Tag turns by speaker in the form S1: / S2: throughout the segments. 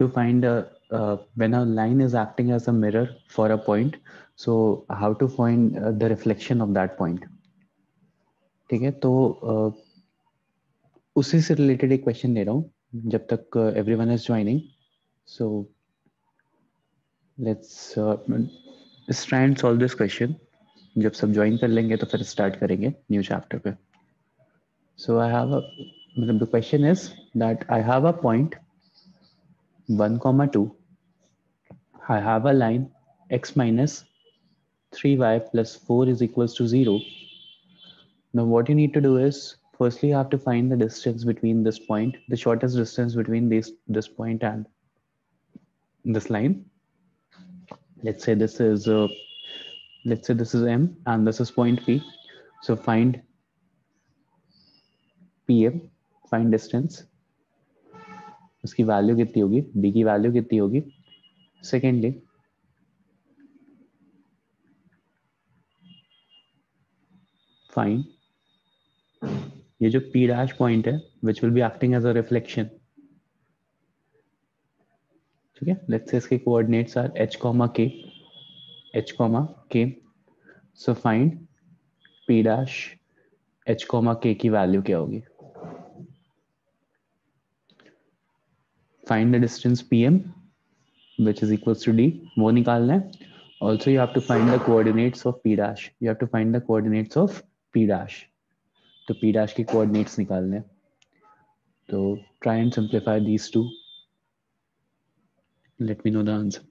S1: to find a, uh, when a line is acting as a mirror for a point so how to find uh, the reflection of that point. ठीक है तो uh, उसी से related एक question ले रहा हूँ जब तक everyone is joining so let's and solve this question जब सब ज्वाइन कर लेंगे तो फिर स्टार्ट करेंगे न्यू चैप्टर पे. सो आई हैव मतलब the question is that I have a point 1 comma 2 I have a line x minus 3y plus 4 is equals to 0 now what you need to do is firstly you have to find the distance between this point the shortest distance between this this point and this line. Let's say this is uh, let's say this is m and this is point p. So find pm find distance उसकी value कितनी होगी? B की value कितनी होगी? Secondly fine ये जो P dash point है which will be acting as a reflection ठीक है? लेट्स से इसके coordinates are H comma K H comma K so find P dash H comma K की वैल्यू क्या होगी? Find the distance pm which is equals to d वो निकालना है also you have to find the coordinates of p dash you have to find the coordinates of p dash तो p dash की coordinates निकालने हैं तो try and simplify these two let me know the answer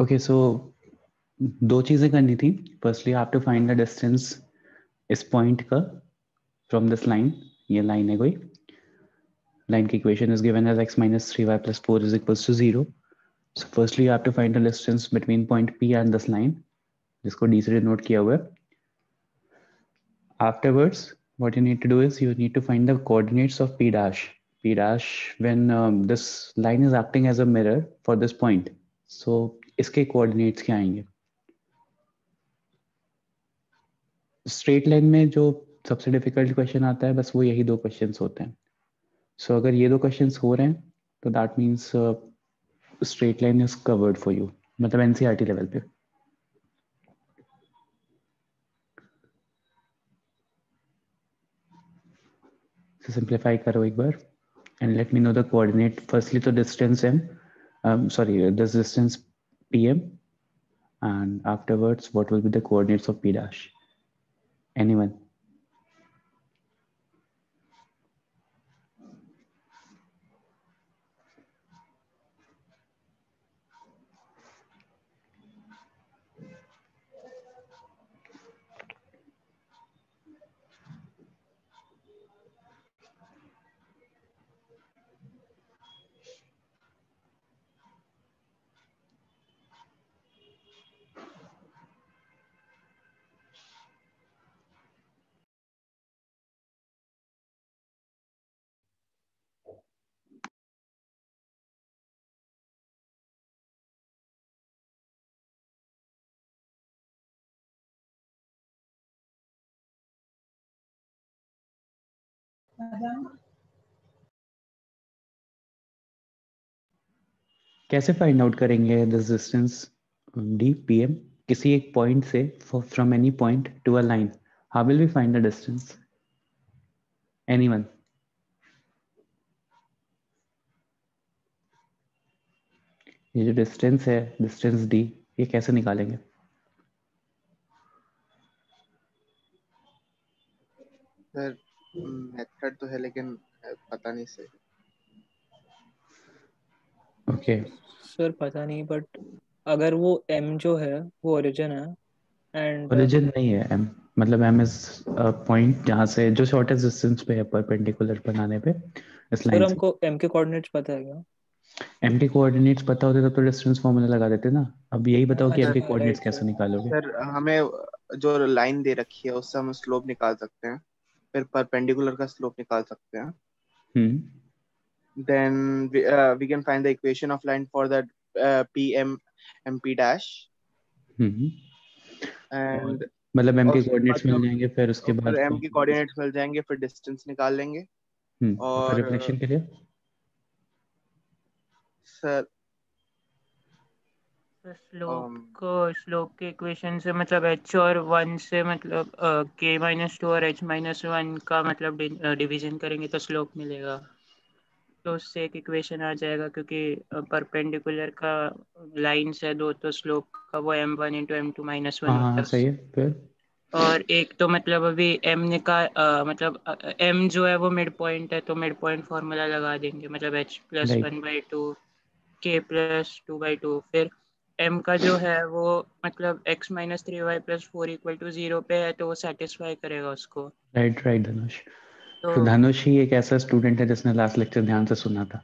S1: okay सो दो चीज़ें करनी थी। Firstly have to find the distance इस पॉइंट का। फ्रॉम दिस लाइन ये लाइन है कोई लाइन की equation is given as x minus 3y plus 4 is equals to 0 so firstly you have to find the distance between point p and this line जिसको d से denote किया हुआ है afterwards what you need to do is you need to find the coordinates of p dash p dash when um, this line is acting as a mirror for this point so इसके coordinates क्या आएँगे straight line में जो सबसे difficult question आता है बस वो यही दो क्वेश्चन होते हैं। सो so, अगर ये दो क्वेश्चन हो रहे हैं तो that means straight line is covered for you मतलब एनसीईआरटी लेवल पे। सिंप्लीफाई करो एक बार and let me know the coordinate firstly तो distance M sorry this distance pm and afterwards what will be the coordinates of p dash? Anyone? कैसे find out करेंगे this distance D P M किसी एक point से from any point to a line how will we find the distance anyone ये जो distance है distance D ये कैसे निकालेंगे?
S2: सर मेथड तो है लेकिन पता नहीं सर
S1: ओके।
S3: सर पता नहीं बट अगर वो m जो है वो ओरिजिन है एंड
S1: ओरिजिन नहीं है m मतलब m इज़ पॉइंट जहाँ से जो शॉर्टेस्ट डिस्टेंस पे है परपेंडिकुलर बनाने पे इस लाइन से।
S3: हमको m के कोऑर्डिनेट्स पता है क्या?
S1: M के कोऑर्डिनेट्स पता होते तब तो डिस्टेंस फॉर्मूला लगा देते ना। अब यही बताओ कि m के
S3: अच्छा,
S1: कोऑर्डिनेट्स कैसे निकालोगे।
S2: सर हमें जो लाइन दे रखी है उससे हम स्लोप निकाल सकते हैं। फिर परपेंडिकुलर का स्लोप निकाल सकते हैं। uh, we can find the equation of line for that uh, pm mp dash
S1: hmm.
S2: And
S1: मतलब m के कोऑर्डिनेट्स मिल जाएँगे फिर उसके बाद
S2: फिर m के कोऑर्डिनेट्स मिल जाएँगे फिर डिस्टेंस निकाल लेंगे।
S1: हम्म।
S2: और-
S1: और रिफ्लेक्शन के लिए?
S2: सर
S4: स्लोप
S2: um,
S4: को स्लोप के इक्वेशन से मतलब h और वन से मतलब k माइनस टू और h माइनस वन का मतलब डिवीज़न करेंगे तो स्लोप मिलेगा। तो उससे एक इक्वेशन आ जाएगा क्योंकि परपेंडिकुलर का लाइंस है दो तो स्लोप का वो m1 one into M two minus one
S1: हाँ हाँ सही
S4: है
S1: फिर?
S4: और एक तो मतलब अभी m निकाल अ, मतलब m जो है वो मिड पॉइंट है तो मिड पॉइंट फार्मूला लगा देंगे मतलब h
S1: plus.
S4: One by two के प्लस टू बाई टू फिर m का जो है वो मतलब x minus three Y plus four equal to zero पे है तो वो सेटिस्फाई करेगा उसको।
S1: Right right Dhanush.
S4: तो
S1: तो धनुष ही एक ऐसा स्टूडेंट है जिसने लास्ट लेक्चर ध्यान से सुना था।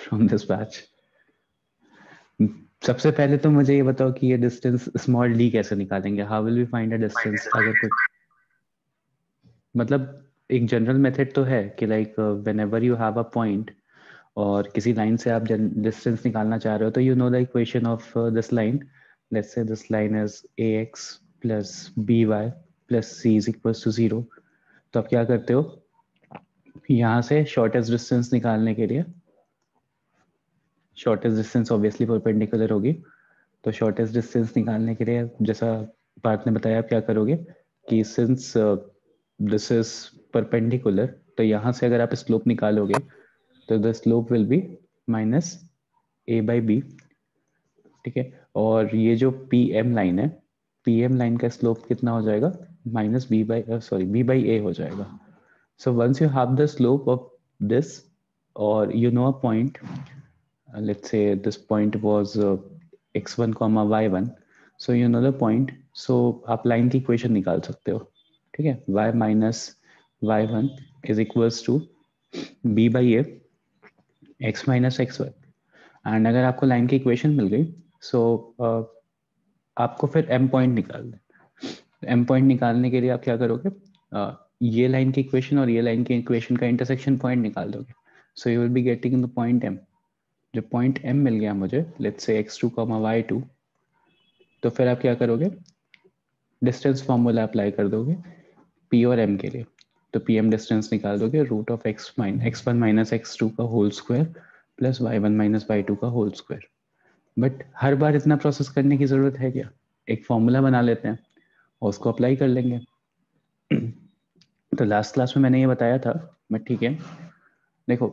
S1: फ्रॉम दिस बैच सबसे पहले तो मुझे ये बताओ कि ये डिस्टेंस स्मॉल डी कैसे निकालेंगे? How will we find a distance अगर कुछ मतलब एक जनरल मेथड तो है कि like whenever you have a point और किसी लाइन से आप डिस्टेंस निकालना चाह रहे हो तो you know the equation of this line let's say this line is A X plus B Y plus C is equals to zero तो आप क्या करते हो? यहाँ से शॉर्टेस्ट डिस्टेंस निकालने के लिए शॉर्टेस्ट डिस्टेंस ऑब्वियसली परपेंडिकुलर होगी। तो शॉर्टेस्ट डिस्टेंस निकालने के लिए जैसा पार्थ ने बताया, आप क्या करोगे कि सिंस दिस इज़ परपेंडिकुलर तो यहाँ से अगर आप स्लोप निकालोगे तो the slope will be minus A by B ठीक है? और ये जो पी एम लाइन है पी एम लाइन का स्लोप कितना हो जाएगा? Minus B by sorry B by A हो जाएगा. So once you have the slope of this और you know a point let say this point was X one comma Y one so you know the point सो आप line की equation निकाल सकते हो. ठीक है? Y minus Y one is equals to B by A x X x1 and अगर आपको line की इक्वेशन मिल गई सो so, uh, आपको फिर एम पॉइंट निकालना एम पॉइंट निकालने के लिए आप क्या करोगे? Uh, ये लाइन की इक्वेशन और ये लाइन की इक्वेशन का इंटरसेक्शन पॉइंट निकाल दोगे। So you will be getting the point M जो पॉइंट एम मिल गया मुझे let's say X two comma Y two तो फिर आप क्या करोगे? डिस्टेंस फॉर्मूला अप्लाई कर दोगे पी और एम के लिए। तो पी एम डिस्टेंस निकाल दोगे root of X minus X one minus X two का whole square plus Y one minus Y two का होल स्क्वायर बट हर बार इतना प्रोसेस करने की ज़रूरत है क्या? एक फॉर्मूला बना लेते हैं और उसको अप्लाई कर लेंगे। तो लास्ट क्लास में मैंने ये बताया था बट ठीक है। देखो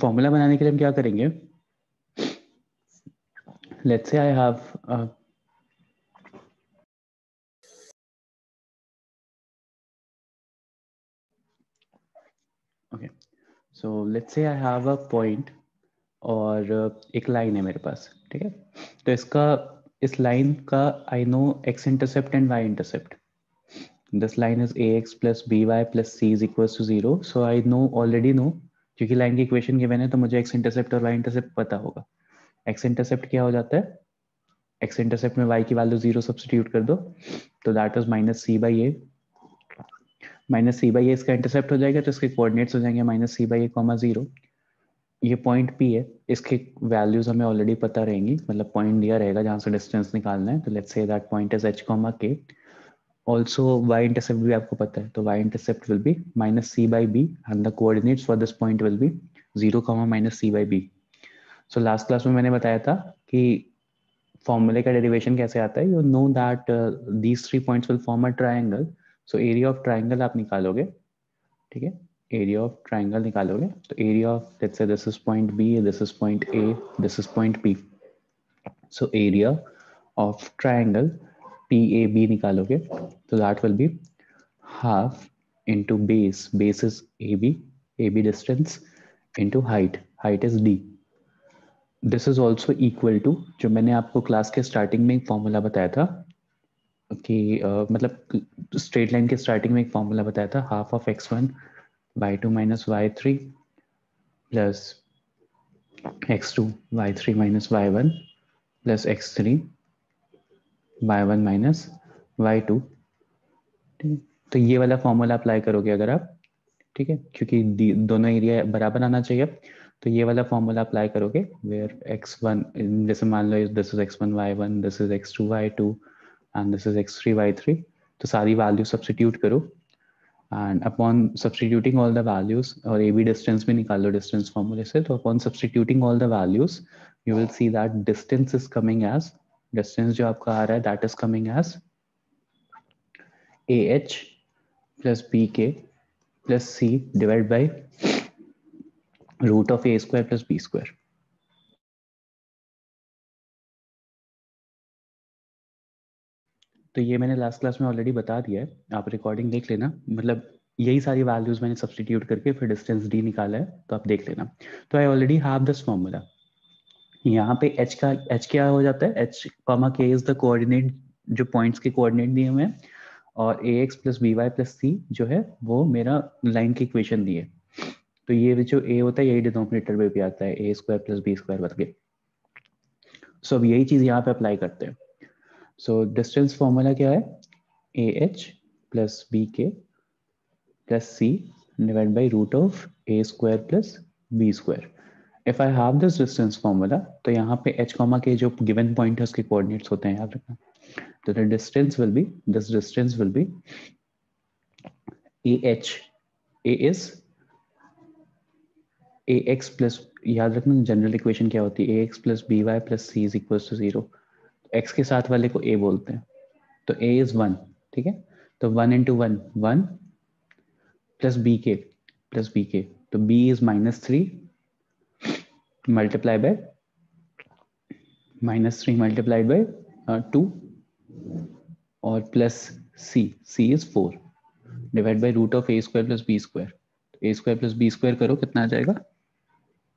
S1: फॉर्मूला बनाने के लिए हम क्या करेंगे? Let's say I have okay so let's say I have a point और uh, एक लाइन है मेरे पास ठीक है? तो इसका इस लाइन का I know X intercept and Y intercept this line is ax plus by plus c is equals to zero. So i know already know क्योंकि लाइन की इक्वेशन गिवन है तो मुझे एक्स इंटरसेप्ट और वाई इंटरसेप्ट पता होगा। X intercept क्या हो जाता है? एक्स इंटरसेप्ट में वाई की वैल्यू ज़ीरो सब्सटीट्यूट कर दो। तो that is minus C by A minus C by A इसका इंटरसेप्ट हो जाएगा तो इसके कोऑर्डिनेट्स हो जाएँगे minus C by A comma zero. ये पॉइंट पी है, इसके वैल्यूज़ हमें ऑलरेडी पता रहेंगी मतलब पॉइंट दिया रहेगा जहाँ से डिस्टेंस निकालना है तो let's say that point is H comma K also, y intercept भी आपको पता है तो y intercept will be minus c by b, and the coordinates for this point will be 0 comma minus c by b so, last class में मैंने बताया था कि फॉर्मूले का डेरिवेशन कैसे आता है you know that these three points will form a triangle so area of triangle आप निकालोगे, ठीक है? एरिया ऑफ़ ट्राइंगल निकालोगे तो area of let's say this is point B this is point A this is point P so area of triangle P A B निकालोगे तो that will be half into base. Base is ab ab distance into height. Height is d. This is also equal to जो मैंने आपको class के starting में एक formula बताया था कि मतलब स्ट्रेट लाइन के स्टार्टिंग में एक फॉर्मूला बताया था half of X one Y two minus Y three plus X two Y three minus Y one plus X three Y one minus Y two तो ये वाला फॉर्मूला अप्लाई करोगे अगर आप, ठीक है? क्योंकि दोनों एरिया बराबर आना चाहिए। तो ये वाला फॉर्मूला अप्लाई करोगे वेयर एक्स वन जैसे मान लो this is X one Y one this is X two Y two is X three Y three तो सारी वैल्यू सब्सटीट्यूट करो and upon substituting all the values और ए बी डिस्टेंस भी निकाल लो distance फॉर्मूले से तो upon substituting all the values you will see that distance is coming as distance जो आपका आ रहा है that is coming as A H plus B K plus C divide by root of a square plus b square. तो ये मैंने last class में already बता दिया है। आप रिकॉर्डिंग देख लेना। मतलब यही सारी वैल्यूज़ मैंने सब्सटीट्यूट करके फिर डिस्टेंस डी निकाला है तो आप देख लेना। तो I already have this formula यहाँ पे h का, h क्या हो जाता है? H comma K is the coordinate जो पॉइंट्स के कोऑर्डिनेट दिए हुए हैं, और A X plus B Y plus C जो है, वो मेरा लाइन की इक्वेशन दी है तो ये जो ए होता है, यही डिनोमिनेटर में भी आता है। A square plus B square बन के सो अब यही चीज़ यहाँ पे अप्लाई करते हैं। सो डिस्टेंस फॉर्मूला क्या है? A H plus B K plus C divide by root of A square plus B square if I have this distance formula तो यहाँ पे एच कॉमा के जो गिवन पॉइंट है, उसके कोऑर्डिनेट्स होते हैं, याद रखना। तो the distance will be this distance will be A H A is A X plus याद रखना जनरल इक्वेशन क्या होती है? A X plus B Y plus C is equal to zero X के साथ वाले को ए बोलते हैं। तो ए इज़ वन ठीक है? तो one into one one plus B K plus B K तो B is minus three multiply by minus three multiplied by two और plus C C is four divide by root of A square plus B square A square plus B square करो, कितना आ जाएगा?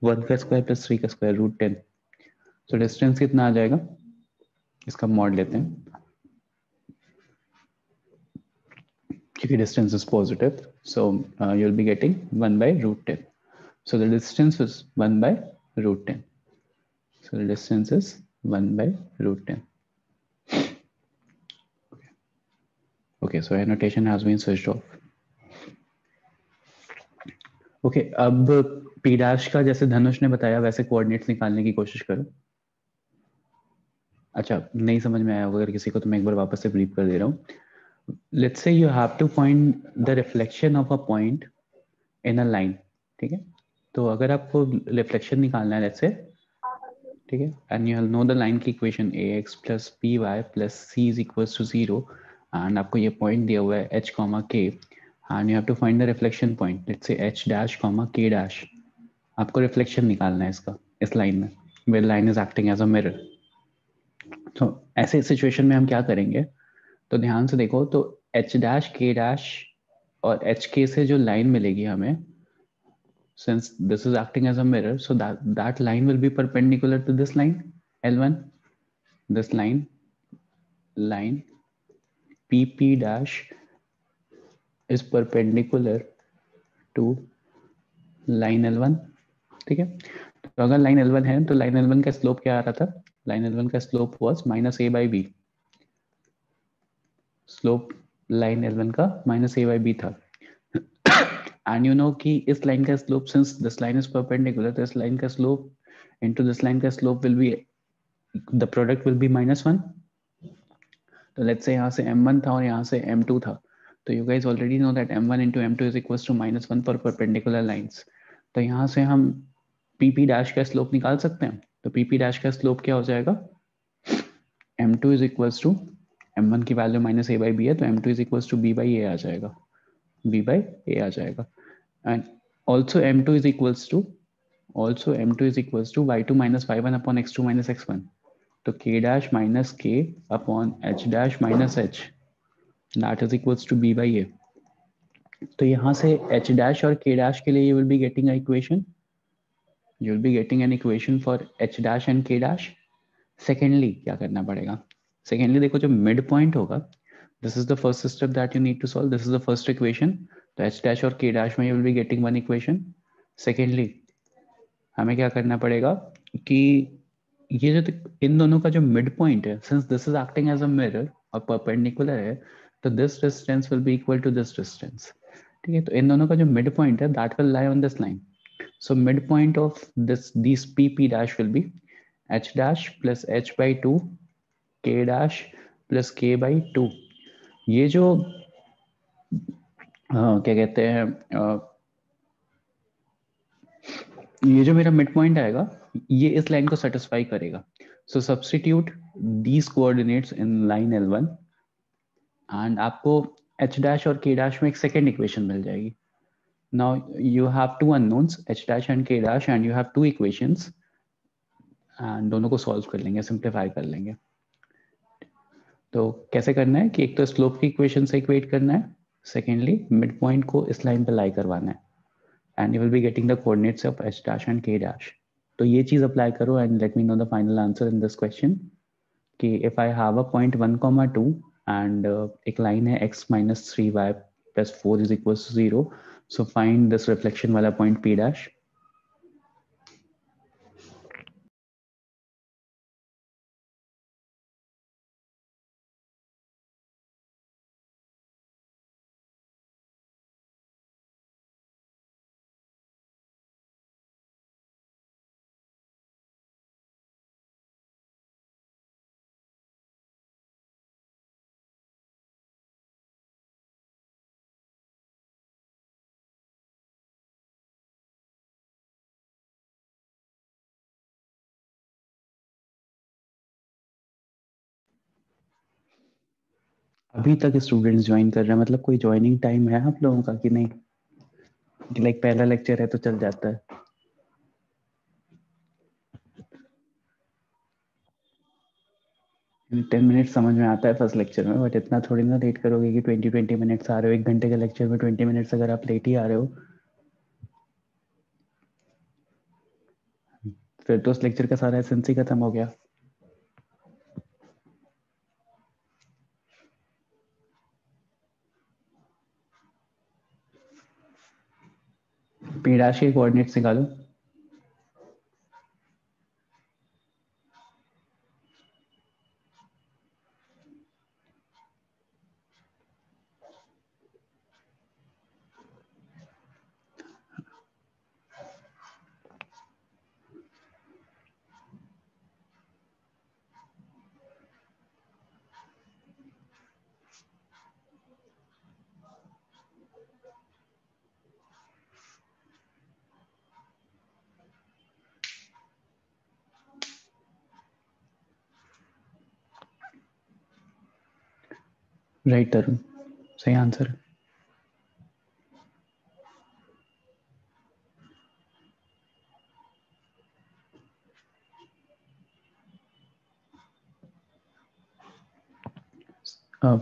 S1: One का square plus three का square root ten so distance कितना आ जाएगा? इसका मॉड लेते हैं। क्योंकि distance is positive so you'll be getting one by root ten so the distance is one by root ten so the distance is one by root ten okay so annotation has been switch off okay अब P dash का जैसे धनुष ने बताया, वैसे coordinates निकालने की कोशिश करो। अच्छा नहीं समझ में आया अगर किसी को तो मैं एक बार वापस से ब्रीफ कर दे रहा हूँ। Let's say you have to find the reflection of a point in a line ठीक है? तो अगर आपको रिफ्लेक्शन निकालना है लेट्स से ठीक है? And you know the line की equation A X plus P Y plus C is equals to zero and आपको ये पॉइंट दिया हुआ है H comma K and you have to find the reflection point, let's say h dash comma k dash आपको reflection निकालना है इसका, इस लाइन में where line is acting as a mirror तो ऐसे सिचुएशन में हम क्या करेंगे? तो ध्यान से देखो तो एच डैश के डैश और एच के से जो लाइन मिलेगी हमें since this is acting as a mirror so that that line will be perpendicular to this line L one this line line P P dash is perpendicular to line L one ठीक है? तो अगर line L one है तो line L one का slope क्या आ रहा था? लाइन L1 का slope was minus A by B slope line L1 का माइनस ए बाई बी था। एंड यू नो कि इस लाइन का slope since this line is perpendicular तो लाइन का स्लोप इनटू दिस लाइन का slope will be the product will be minus one तो let's say यहाँ से m1 था और यहाँ से m2 था। तो you guys already know that m1 into m2 is equals to minus one for perpendicular lines तो यहाँ से हम pp डैश का स्लोप निकाल सकते हैं। तो पी पी डैश का स्लोप क्या हो जाएगा? M two is equal to M one की value minus A by B है तो M two is equal to B by A आ जाएगा। बी बाई ए आ जाएगा। And also M two is equals to also M two is equal to Y two minus Y one upon X two minus X one तो K dash minus K upon H dash minus H that is equal to B by A तो यहाँ से H dash और के dash के लिए you will be getting a equation equation you will be getting an equation for h dash and k dash secondly क्या करना पड़ेगा secondly देखो जो mid point होगा this is the first step that you need to solve this is the first equation तो h dash और k dash में you will be getting one equation secondly हमें क्या करना पड़ेगा कि ये जो इन दोनों का जो मिड पॉइंट है since this is acting as a mirror और परपेंडिकुलर है तो this distance will be equal to this distance ठीक है तो इन दोनों का जो मिड पॉइंट है that will lie on this line point of this this P P dash will be H dash plus H by two K dash plus K by two ये जो आ, क्या कहते हैं आ, ये जो मेरा मिड पॉइंट आएगा ये इस लाइन को सेटिस्फाई करेगा। So substitute these coordinates in line L one and आपको एच डैश और के डैश में एक सेकेंड इक्वेशन मिल जाएगी। Now you have two unknowns H dash and K dash and you have two equations and दोनों को सॉल्व कर लेंगे सिंप्लीफाई कर लेंगे। तो कैसे करना है कि एक तो स्लोप की इक्वेशन से इक्वेट करना है। सेकेंडली मिड पॉइंट को इस लाइन पे लाई करवाना है। And you will be getting the coordinates of H dash and K dash तो ये चीज़ अप्लाई करो and let me know the final answer in this question कि if I have a point one comma two and एक line है X minus three Y plus four is equal to zero So find this reflection value point P dash. अभी तक students join कर रहे हैं मतलब कोई ज्वाइनिंग टाइम है आप लोगों का कि नहीं? कि लाइक पहला लेक्चर है तो चल जाता है। टेन मिनट समझ में आता है फ़र्स्ट लेक्चर में बट इतना थोड़ी ना लेट करोगे कि ट्वेंटी ट्वेंटी मिनट्स आ रहे हो। एक घंटे के लेक्चर में ट्वेंटी मिनट्स अगर आप लेट ही आ रहे हो। फिर तो उस लेक्चर का सारा एसेंस ही खत्म हो गया। पी के कोऑर्डिनेट्स निकालो। राइट तरुण सही आंसर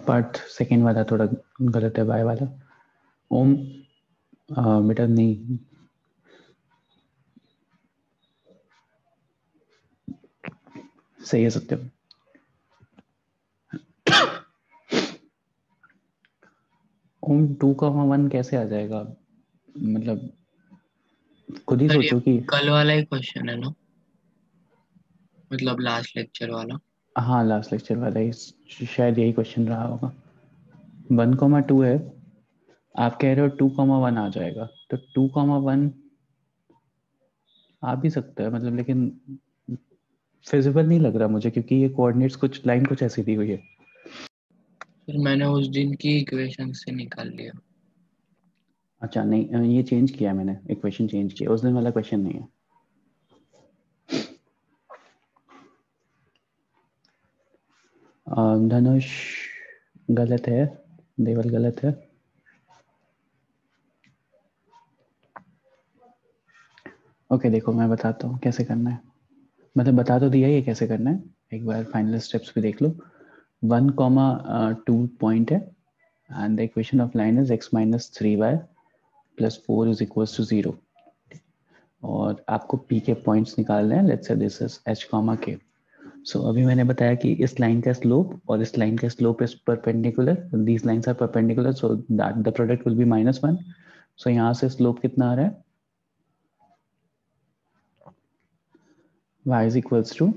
S1: पार्ट सेकेंड वाला थोड़ा गलत है बाय वाला। ओम बेटा, नहीं। सही है सत्यम ओम टू का वन कैसे आ जाएगा? मतलब खुद ही सोचो कि
S5: कल वाला ही क्वेश्चन है ना? मतलब लास्ट लेक्चर वाला।
S1: हाँ लास्ट लेक्चर वाला ही। शायद यही क्वेश्चन रहा होगा। वन कॉमा टू है। आप कह रहे हो टू कॉमा वन आ जाएगा। तो टू कॉमा वन आ भी सकता है मतलब लेकिन फिजिबल नहीं लग रहा मुझे क्योंकि ये कोऑर्डिनेट्स कुछ लाइन कुछ ऐसी दी हुई है।
S5: फिर मैंने उस दिन की इक्वेशन से निकाल लिया।
S1: अच्छा नहीं ये चेंज किया मैंने इक्वेशन चेंज किया। उस दिन वाला क्वेश्चन नहीं है। धनुष गलत है, देवल गलत है। ओके देखो, मैं बताता हूँ कैसे करना है। मतलब बता तो दिया ही है कैसे करना है। एक बार फाइनल स्टेप्स भी देख लो। वन कॉमा टू पॉइंट है and the equation of line is X minus three Y plus four is equals to zero और आपको पी के पॉइंट्स निकालने हैं let's say this is H comma के सो अभी मैंने बताया कि इस लाइन का स्लोप और इस लाइन का slope is perpendicular these lines are perpendicular so that the product will be minus one so यहाँ से स्लोप कितना आ रहा है? Y is equals to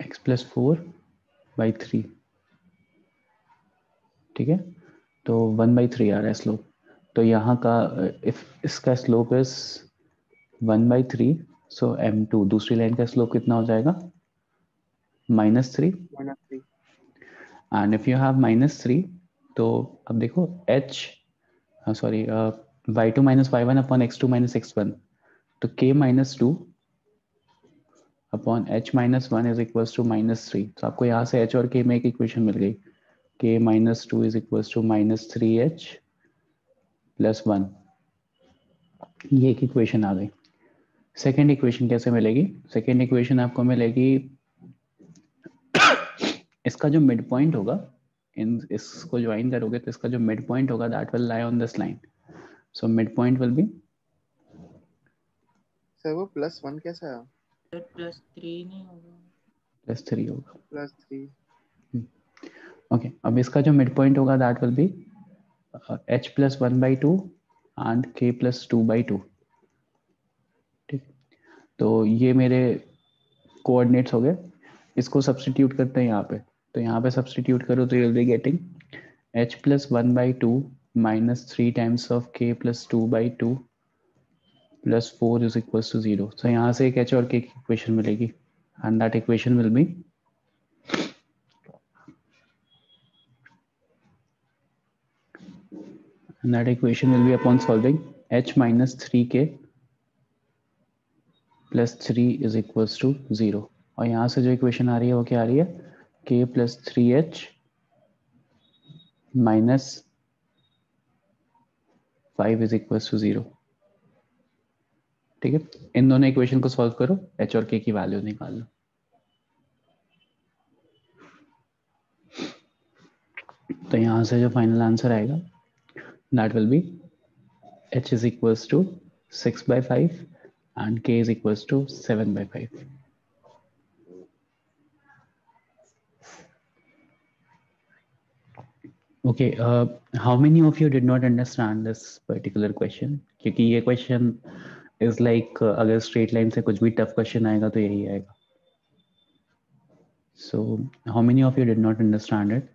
S1: x plus four by three ठीक है? तो वन बाई थ्री आ रहा है स्लोप तो यहाँ का इफ़ इसका slope is one by three so M two दूसरी लाइन का स्लोप कितना हो जाएगा?
S2: Minus three
S1: and if you have minus three तो अब देखो H sorry Y two minus Y one upon X two minus X one तो k minus two upon H minus one is equals to minus three तो आपको यहाँ से h और k में एक इक्वेशन मिल गई। k minus two is equals to minus three H plus one ये एक इक्वेशन आ गई। सेकेंड इक्वेशन कैसे मिलेगी? सेकेंड इक्वेशन आपको मिलेगी, इसका जो मिड पॉइंट होगा, इन, इसको ज्वाइन करोगे तो इसका जो मिड पॉइंट होगा that will lie on this line so mid point will be
S2: sir वो प्लस वन कैसा है?
S4: प्लस थ्री नहीं होगा।
S1: प्लस थ्री होगा।
S2: प्लस थ्री
S1: ओके अब इसका जो मिड पॉइंट होगा that will be H plus one by two and K plus two by two ठीक तो ये मेरे कोऑर्डिनेट्स हो गए। इसको सब्सटीट्यूट करते हैं यहाँ पे। तो यहाँ पे सब्सटीट्यूट करो तो you'll be getting H plus one by two minus three times of K plus two by two plus four is equals to zero तो यहाँ से एक एच और के की इक्वेशन मिलेगी and that equation will be and that equation will be upon solving h minus 3k plus 3 is equals to 0 और यहाँ से जो इक्वेशन आ रही है वो क्या आ रही है k plus 3h minus 5 is equals to 0 ठीक है? इन दोनों इक्वेशन को सॉल्व करो एच और के की वैल्यू निकाल लो। तो यहाँ से जो फाइनल आंसर आएगा that will be H is equal to six by five and K is equal to seven by five okay how many of you did not understand this particular question क्योंकि ये question. Is like uh, अगर straight line से कुछ भी tough question आएगा तो यही आएगा। So how many of you did not understand it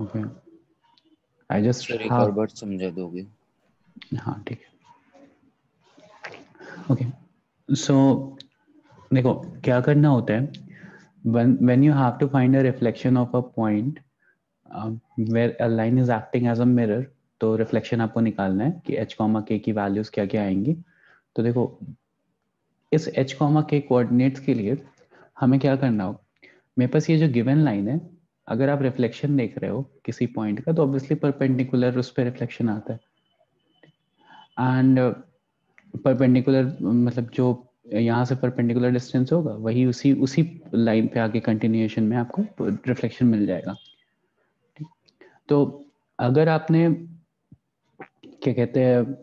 S1: okay I just
S6: एक हाँ। समझा दोगे?
S1: हाँ ठीक है। ओके सो देखो क्या करना होता है? When when you have to find a reflection of a point uh, where a line is acting as a mirror तो रिफ्लेक्शन आपको निकालना है कि h कॉमा k की वैल्यूज़ क्या क्या आएँगी। तो देखो इस h कॉमा k कोऑर्डिनेट्स के लिए हमें क्या करना हो? मेरे पास ये जो गिवन लाइन है अगर आप रिफ्लेक्शन देख रहे हो किसी पॉइंट का तो ऑब्वियसली परपेंडिकुलर उस पर रिफ्लेक्शन आता है। एंड परपेंडिकुलर मतलब जो यहाँ से परपेंडिकुलर डिस्टेंस होगा वही उसी उसी लाइन पे आगे कंटिन्यूएशन में आपको रिफ्लेक्शन मिल जाएगा? तो अगर आपने क्या कहते हैं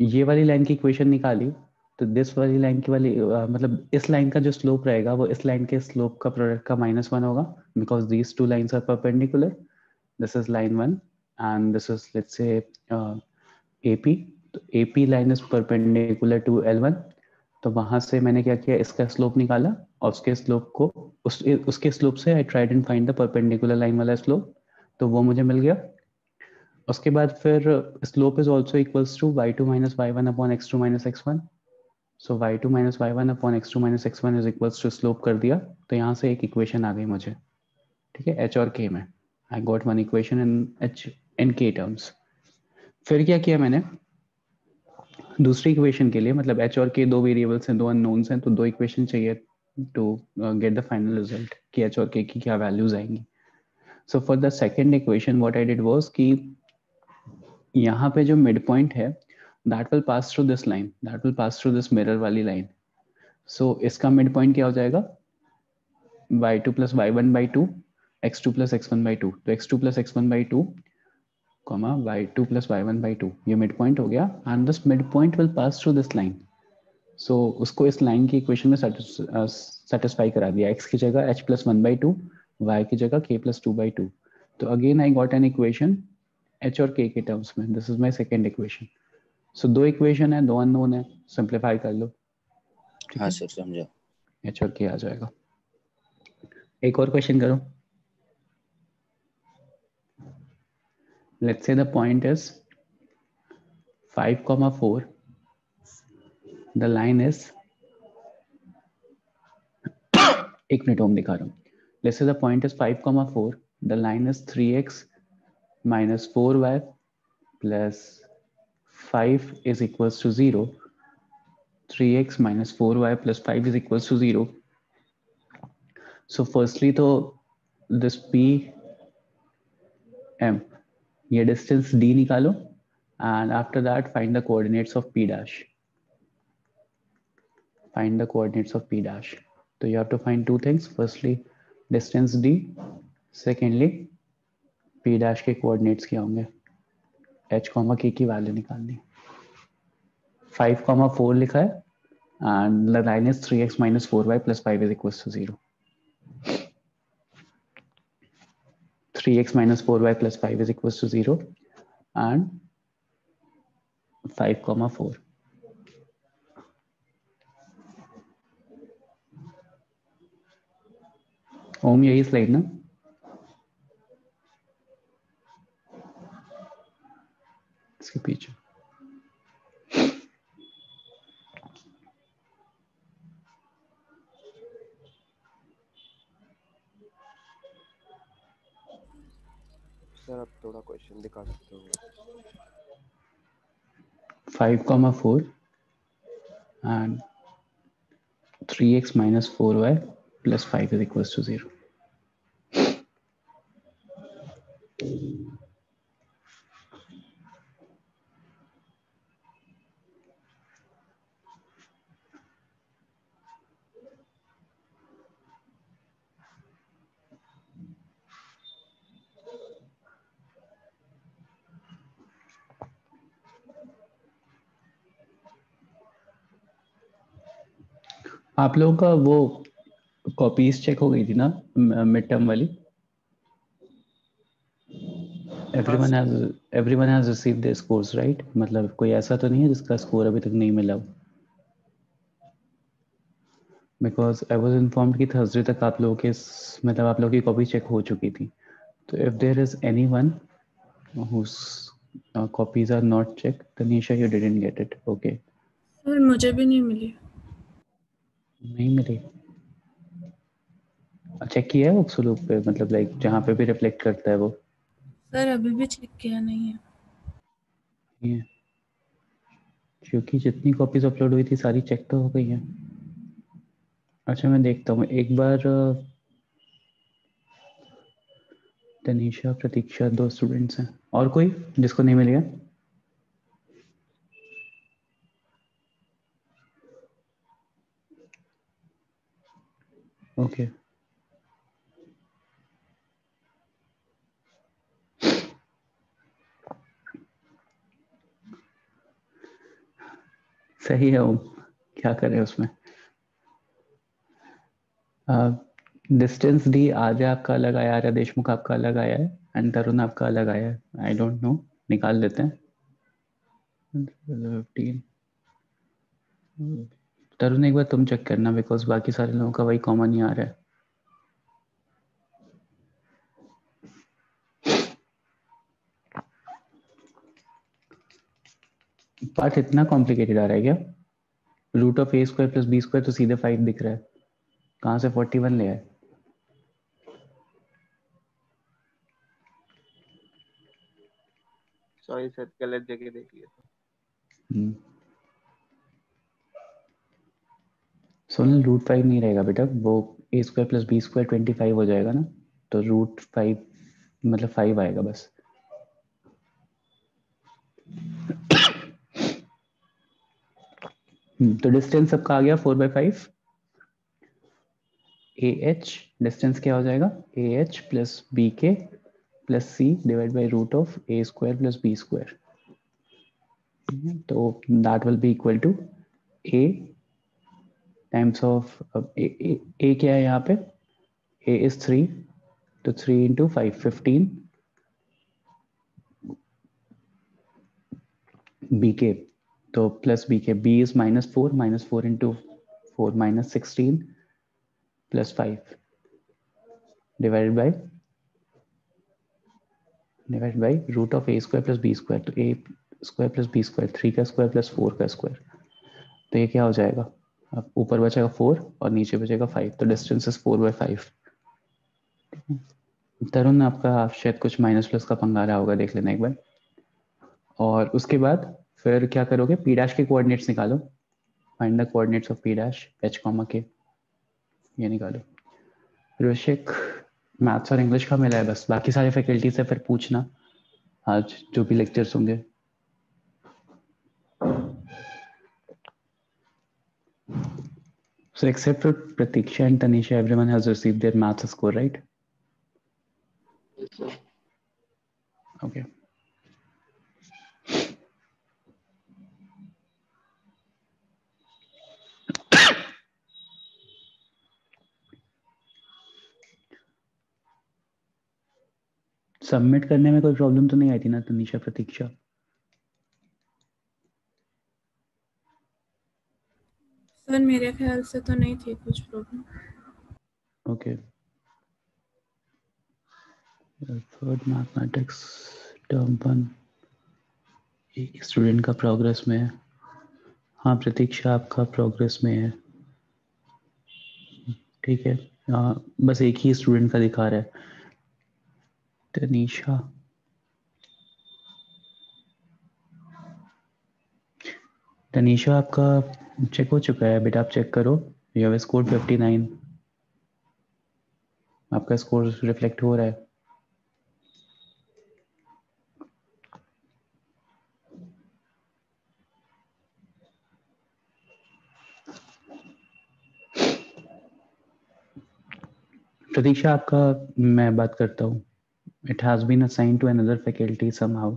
S1: ये वाली लाइन की इक्वेशन निकाली तो दिस वाली लाइन की वाली अ, मतलब इस लाइन का जो स्लोप रहेगा वो इस लाइन के स्लोप का प्रोडक्ट का माइनस वन होगा because these two lines are perpendicular this is line one this is let's say uh, AP तो AP line is perpendicular to L1 तो वहाँ से मैंने क्या किया, इसका स्लोप निकाला और उसके स्लोप को, उस, उसके स्लोप से I tried and find the perpendicular line वाला स्लोप तो वो मुझे मिल गया। उसके बाद फिर slope is also equals to Y two minus Y one upon X two minus X one so Y two minus Y one upon X two minus X one is equals to slope कर दिया तो यहाँ से एक equation आ गई मुझे, ठीक है? एच और के में। I got one equation in H in K terms फिर क्या किया मैंने? दूसरी इक्वेशन के लिए मतलब एच और के दो वेरिएबल्स हैं, दो अननोन्स हैं तो दो इक्वेशन चाहिए to get the final result कि एच और के की क्या वैल्यूज़ आएँगी। So for the second equation what I did was कि यहाँ पे जो मिड पॉइंट है that will pass through this line that will pass through this mirror वाली लाइन सो इसका मिड पॉइंट क्या हो जाएगा? Y two plus Y one by two X two plus X one by two तो X two plus X one by two comma y2 plus y1 by 2 ये mid point हो गया and this mid point will pass through this line so उसको इस line की equation में satisfy करा दिया। X की जगह h plus one by two Y की जगह k plus two by two तो again I got an equation h और k के टर्म्स में. This is my second equation so दो इक्वेशन है दो अननोन है. सिंप्लीफाई कर लो।
S6: हाँ? सर समझा।
S1: H और k आ जाएगा। एक और क्वेश्चन करो। let's say the point is 5 comma 4 the line is एक मिनट ओम दिखा रहा हूँ let's say the point is 5 comma 4 the line is 3x minus 4y plus 5 is equals to 0 3x minus 4y plus 5 is equals to 0 so firstly तो this p m ये distance D निकालो and after that find the coordinates of P dash find the coordinates of P dash तो you have to find two things firstly distance D secondly P dash के coordinates क्या होंगे? H comma के की value निकालनी five comma four लिखा है and line is three x minus four y plus five is equal to zero 3x minus 4y plus 5 is equals to 0 and 5 comma 4 Om यही slide ना इसके पीछे
S7: सर अब थोड़ा क्वेश्चन दिखा सकते हो?
S1: 5.4 comma four and three x minus four y plus five is equal to zero आप लोगों का वो कॉपीज चेक हो गई थी ना मिड टर्म वाली? Everyone has everyone has received their scores right मतलब कोई ऐसा तो नहीं है जिसका स्कोर अभी तक नहीं मिला हो? बिकॉज़ आई वाज इन्फॉर्म्ड कि थर्सडे तक आप लोगों के मतलब आप लोगों की कॉपी चेक हो चुकी थी। तो if there is uh, copies are not checked tanisha you didn't get it okay?
S8: Sir मुझे भी नहीं मिली।
S1: नहीं मिली। चेक किया है उक्सुलूप पे? मतलब लाइक जहाँ पे भी रिफ्लेक्ट करता है वो?
S8: सर अभी भी चेक किया नहीं है।
S1: ये क्योंकि जितनी कॉपीज अपलोड हुई थी सारी चेक तो हो गई है। अच्छा मैं देखता हूँ। एक बार तनिषा प्रतीक्षा दो स्टूडेंट्स हैं। और कोई जिसको नहीं मिलेगा ओके सही है ओम क्या करें उसमें? डिस्टेंस डी आर्य आपका अलग आया, आर्य देशमुख आपका अलग आया है एंड तरुण आपका अलग आया है। आई डोंट नो निकाल लेते हैं। 15 तरुण एक बार तुम चेक करना बिकॉज़ बाकी सारे लोगों का वही कॉमन ही आ रहा है। पार्ट इतना कॉम्प्लिकेटेड आ रहा है क्या? Root of a square plus b square तो सीधे फाइव दिख रहा है। कहाँ से फोर्टी वन ले आए?
S2: सॉरी सर गलत जगह देख लिया।
S1: सोनल रूट फाइव नहीं रहेगा बेटा वो a square plus b square twenty five हो जाएगा ना तो रूट फाइव मतलब फाइव आएगा बस। हम्म, तो डिस्टेंस सबका आ गया four by five a h distance क्या हो जाएगा? A h plus b k plus c divide by root of a square plus b square तो that will be equal to a times of a क्या है यहाँ पे? A is three तो three into five fifteen b k तो plus b k b is minus four minus four into four minus sixteen plus five divided by divide by root of a square plus b square तो a square plus b square three का square plus four का square तो ये क्या हो जाएगा? अब ऊपर बचेगा फोर और नीचे बचेगा फाइव तो distance is four by five Tarun, आपका आप शायद कुछ माइनस प्लस का पंगा रहा होगा, देख लेना एक बार। और उसके बाद फिर क्या करोगे? पी डैश के कोऑर्डिनेट्स निकालो। Find the coordinates of p dash h comma k ये निकालो। ऋषिक मैथ्स और इंग्लिश का मिला है बस। बाकी सारे फैकल्टी से फिर पूछना। आज जो भी लेक्चर्स होंगे। So except for Pratiksha and Tanisha, everyone has received their maths score, right?
S2: Yes, sir.
S1: Okay. Submit करने में कोई प्रॉब्लम तो नहीं आई थी ना तनिषा प्रतीक्षा
S8: मेरे ख्याल से तो नहीं थी कुछ problem
S1: okay third mathematics term one एक स्टूडेंट का प्रोग्रेस में है। हाँ प्रतीक्षा आपका प्रोग्रेस में है। ठीक है। आ, बस एक ही स्टूडेंट का दिखा रहा है। तनीषा। तनीषा, आपका चेक हो चुका है। बेटा, आप चेक करो। यू हैव स्कोर 59 आपका स्कोर रिफ्लेक्ट हो रहा है। प्रतीक्षा, आपका मैं बात करता हूँ। It has been assign to another faculty somehow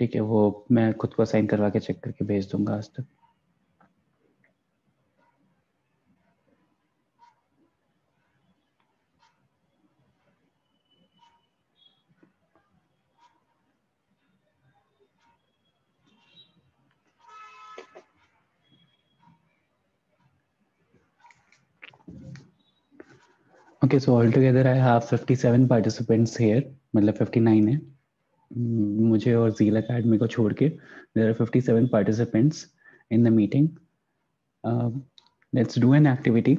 S1: ठीक है, वो मैं खुद को साइन करवा के चेक करके भेज दूँगा आज तक। Okay so all together I have 57 participants here मतलब 59 है। मुझे और जील अकेडमी को छोड़ के there are fifty seven participants in the meeting let's do an activity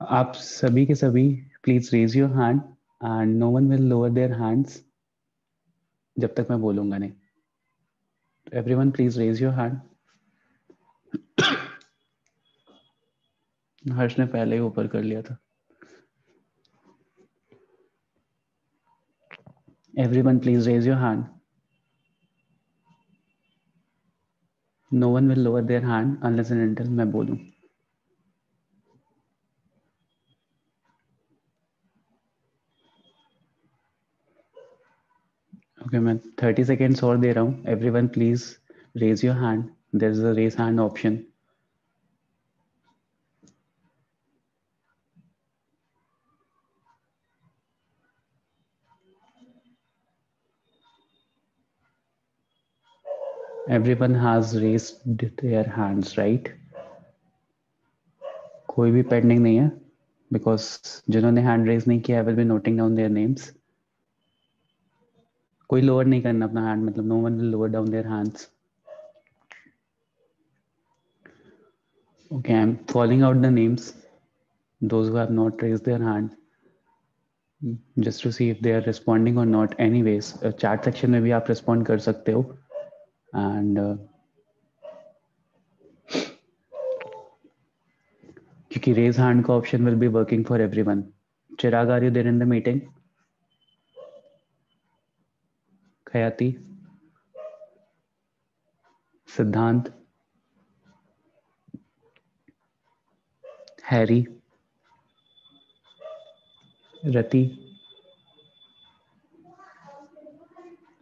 S1: आप सभी के सभी please raise your hand and no one will lower their hands जब तक मैं बोलूँगा नहीं. Everyone please raise your hand Harsh ने पहले ही ऊपर कर लिया था। Everyone, please raise your hand. No one will lower their hand unless and until मैं बोलूं. Okay, मैं 30 seconds और दे रहा हूँ. Everyone, please raise your hand. There is a raise hand option. Everyone has raised their hands, right? कोई भी pending नहीं है बिकॉज़ जिन्होंने हैंड रेज नहीं किया will be noting down their names कोई लोअर नहीं करना अपना हैंड मतलब no one will lower down their hands Okay, I'm calling out the names. Those who have not raised their hand. Just to see if they are responding or not. Anyways, uh, chat section में भी आप respond कर सकते हो. And uh, क्योंकि raise hand का option will be working for everyone. Chirag, are you there in the meeting? Khayati? Siddhant? Harry? रति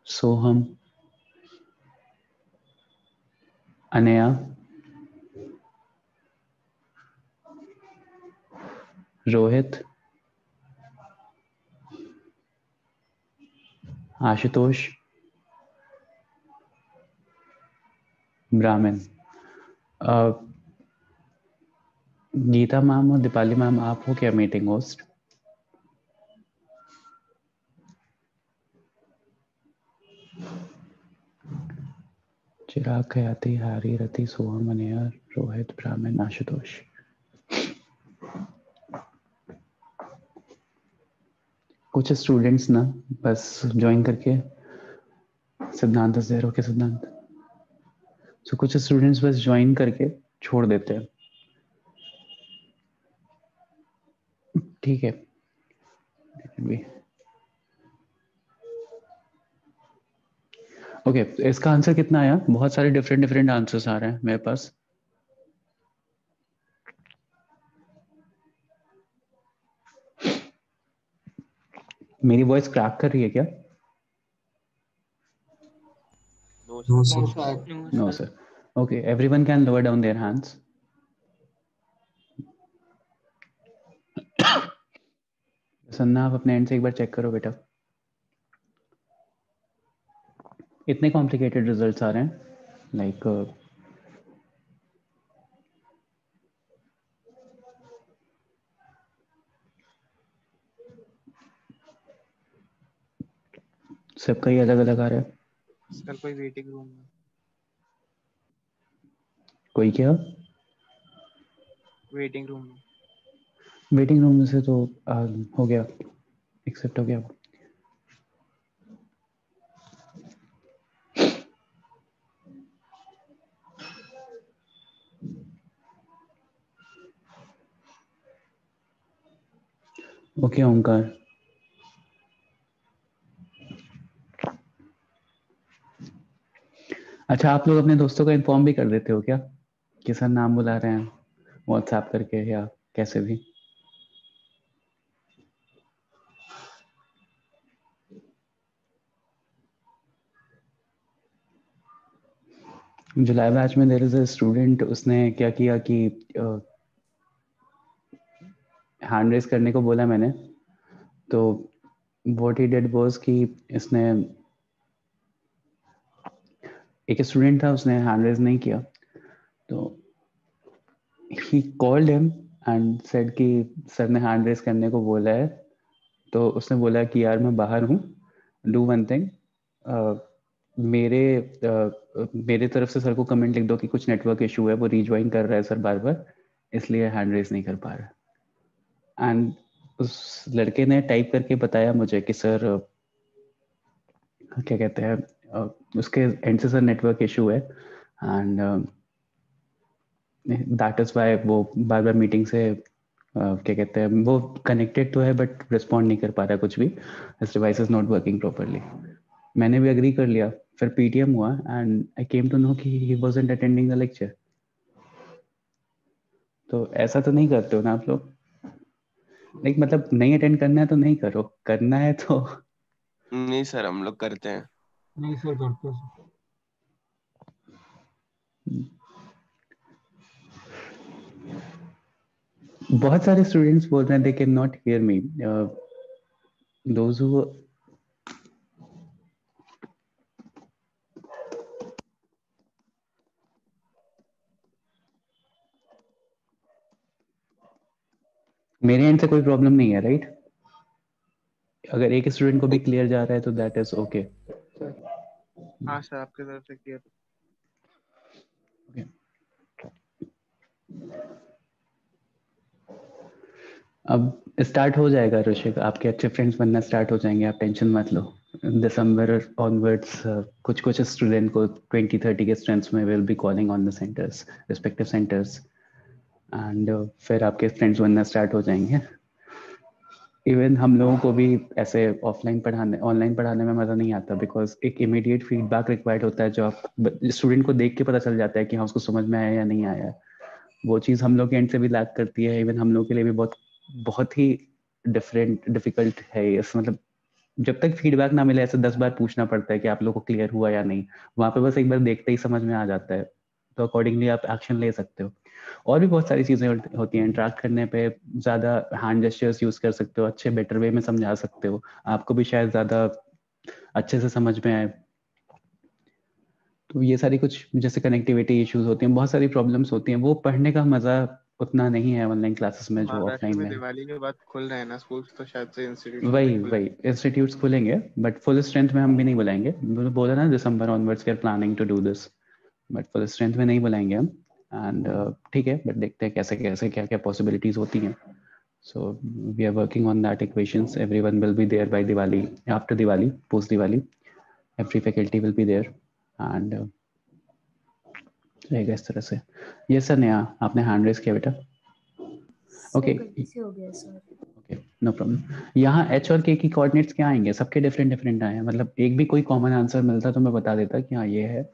S1: सोहम अनया रोहित आशुतोष ब्राह्मण गीता मैम और दीपाली मैम आप हो क्या मीटिंग होस्ट चिराग खयाती, हारी रति सोहम अनया रोहित ब्राह्मण, आशुतोष। कुछ स्टूडेंट्स ना, बस ज्वाइन करके सिद्धांत जेरो के सिद्धांत। सो कुछ स्टूडेंट्स बस ज्वाइन करके छोड़ देते हैं। ठीक है। ओके okay, इसका आंसर कितना आया? बहुत सारे डिफरेंट डिफरेंट आंसर्स आ रहे हैं मेरे पास। मेरी वॉइस क्रैक कर रही है क्या?
S7: No sir
S1: no sir okay everyone can lower down their hands Sanna आप अपने एंड से एक बार चेक करो बेटा। इतने कॉम्प्लिकेटेड रिजल्ट्स आ रहे हैं लाइक like, सबका ही अलग अलग आ रहा है।
S2: सर कोई वेटिंग रूम में
S1: कोई क्या?
S2: वेटिंग रूम में
S1: वेटिंग रूम में से तो आ, हो गया एक्सेप्ट हो गया। ओके, ओंकार। अच्छा आप लोग अपने दोस्तों को इन्फॉर्म भी कर देते हो क्या? कि सर नाम बुला रहे हैं व्हाट्सएप करके या कैसे भी? जुलाई बैच में देर इज़ अ स्टूडेंट उसने क्या किया कि हैंड रेस करने को बोला मैंने तो व्हाट ही डेड वाज कि इसने एक स्टूडेंट था उसने हैंड रेज नहीं किया। तो he called him and said कि सर ने हैंड रेस करने को बोला है। तो उसने बोला कि यार मैं बाहर हूँ डू वन थिंग मेरे uh, मेरे तरफ़ से सर को कमेंट लिख दो कि कुछ नेटवर्क इशू है वो रिज्वाइन कर रहा है सर बार बार इसलिए हैंड रेस नहीं कर पा रहा। एंड उस लड़के ने टाइप करके बताया मुझे कि सर क्या कहते हैं उसके एंड से सर नेटवर्क इशू है एंड दैट इज़ वाई वो बार बार मीटिंग से uh, क्या कहते हैं वो कनेक्टेड तो है बट रिस्पॉन्ड नहीं कर पा रहा कुछ भी। This device is not working properly मैंने भी अग्री कर लिया। फिर पीटीएम हुआ and I came to know कि he wasn't attending the lecture तो ऐसा तो नहीं करते हो ना आप लोग? लाइक मतलब नहीं अटेंड करना है तो नहीं करो। करना है तो
S7: नहीं सर हम लोग करते हैं।
S9: नहीं सर करते हैं
S1: बहुत सारे स्टूडेंट्स बोल रहे हैं they can not hear me those who मेरे एंड से कोई प्रॉब्लम नहीं है राइट अगर एक स्टूडेंट को भी क्लियर जा रहा है तो दैट इज़ ओके
S2: हाँ सर आपके तरफ़ से क्लियर
S1: अब स्टार्ट हो जाएगा ऋषिक आपके अच्छे फ्रेंड्स बनना स्टार्ट हो जाएँगे आप टेंशन मत लो. दिसंबर ऑनवर्ड्स कुछ कुछ स्टूडेंट को 20 30 के स्टूडेंट्स में will be calling on the centres respective centres and फिर आपके फ्रेंड्स बनना स्टार्ट हो जाएँगे। इवन हम लोगों को भी ऐसे ऑफलाइन पढ़ाने ऑनलाइन पढ़ाने में मज़ा नहीं आता बिकॉज़ एक इमीडिएट फीडबैक रिक्वायर्ड होता है जो आप स्टूडेंट को देख के पता चल जाता है कि हाँ उसको समझ में आया या नहीं आया। वो चीज़ हम लोग के एंड से भी लैक करती है। इवन हम लोग के लिए भी बहुत बहुत ही डिफरेंट डिफ़िकल्ट है इस मतलब जब तक फीडबैक ना मिले, ऐसे दस बार पूछना पड़ता है कि आप लोग को क्लियर हुआ या नहीं। वहाँ पे बस एक बार देखते ही समझ में आ जाता है। तो अकॉर्डिंगली आप एक्शन ले सकते हो। और भी बहुत सारी चीज़ें होती हैं। इंटरेक्ट करने पे ज़्यादा हैंड जेस्टर्स यूज़ कर सकते हो अच्छे बेटर वे में समझा सकते हो। आपको भी शायद ज़्यादा अच्छे से समझ में आए। तो ये सारी कुछ जैसे कनेक्टिविटी इश्यूज़ होती हैं बहुत सारी प्रॉब्लम्स होती हैं। वो पढ़ने का मज़ा उतना नहीं है ऑनलाइन क्लासेस में जो ऑफलाइन में।
S2: दिवाली के बाद खुल रहे हैं ना स्कूल्स तो शायद से इंस्टीट्यूट
S1: वही वही इंस्टीट्यूट्स खुलेंगे बट फुल स्ट्रेंथ में हम भी नहीं बुलाएँगे। बोला ना दिसंबर ऑनवर्ड्स के planning to do this but full strength में नहीं बुलाएँगे हम। एंड uh, ठीक है बट देखते हैं कैसे कैसे क्या क्या पॉसिबिलिटीज होती हैं। So we are working on that equations everyone will be there by Diwali after Diwali post Diwali every faculty will be there and रहेगा इस तरह से। ये सर नया आपने हैंड रेस किया बेटा। ओके ओके नो प्रॉब्लम यहाँ एच और के की कोऑर्डिनेट्स क्या आएँगे? सबके डिफरेंट डिफरेंट आए हैं। मतलब एक भी कोई कॉमन आंसर मिलता तो मैं बता देता कि हाँ ये है।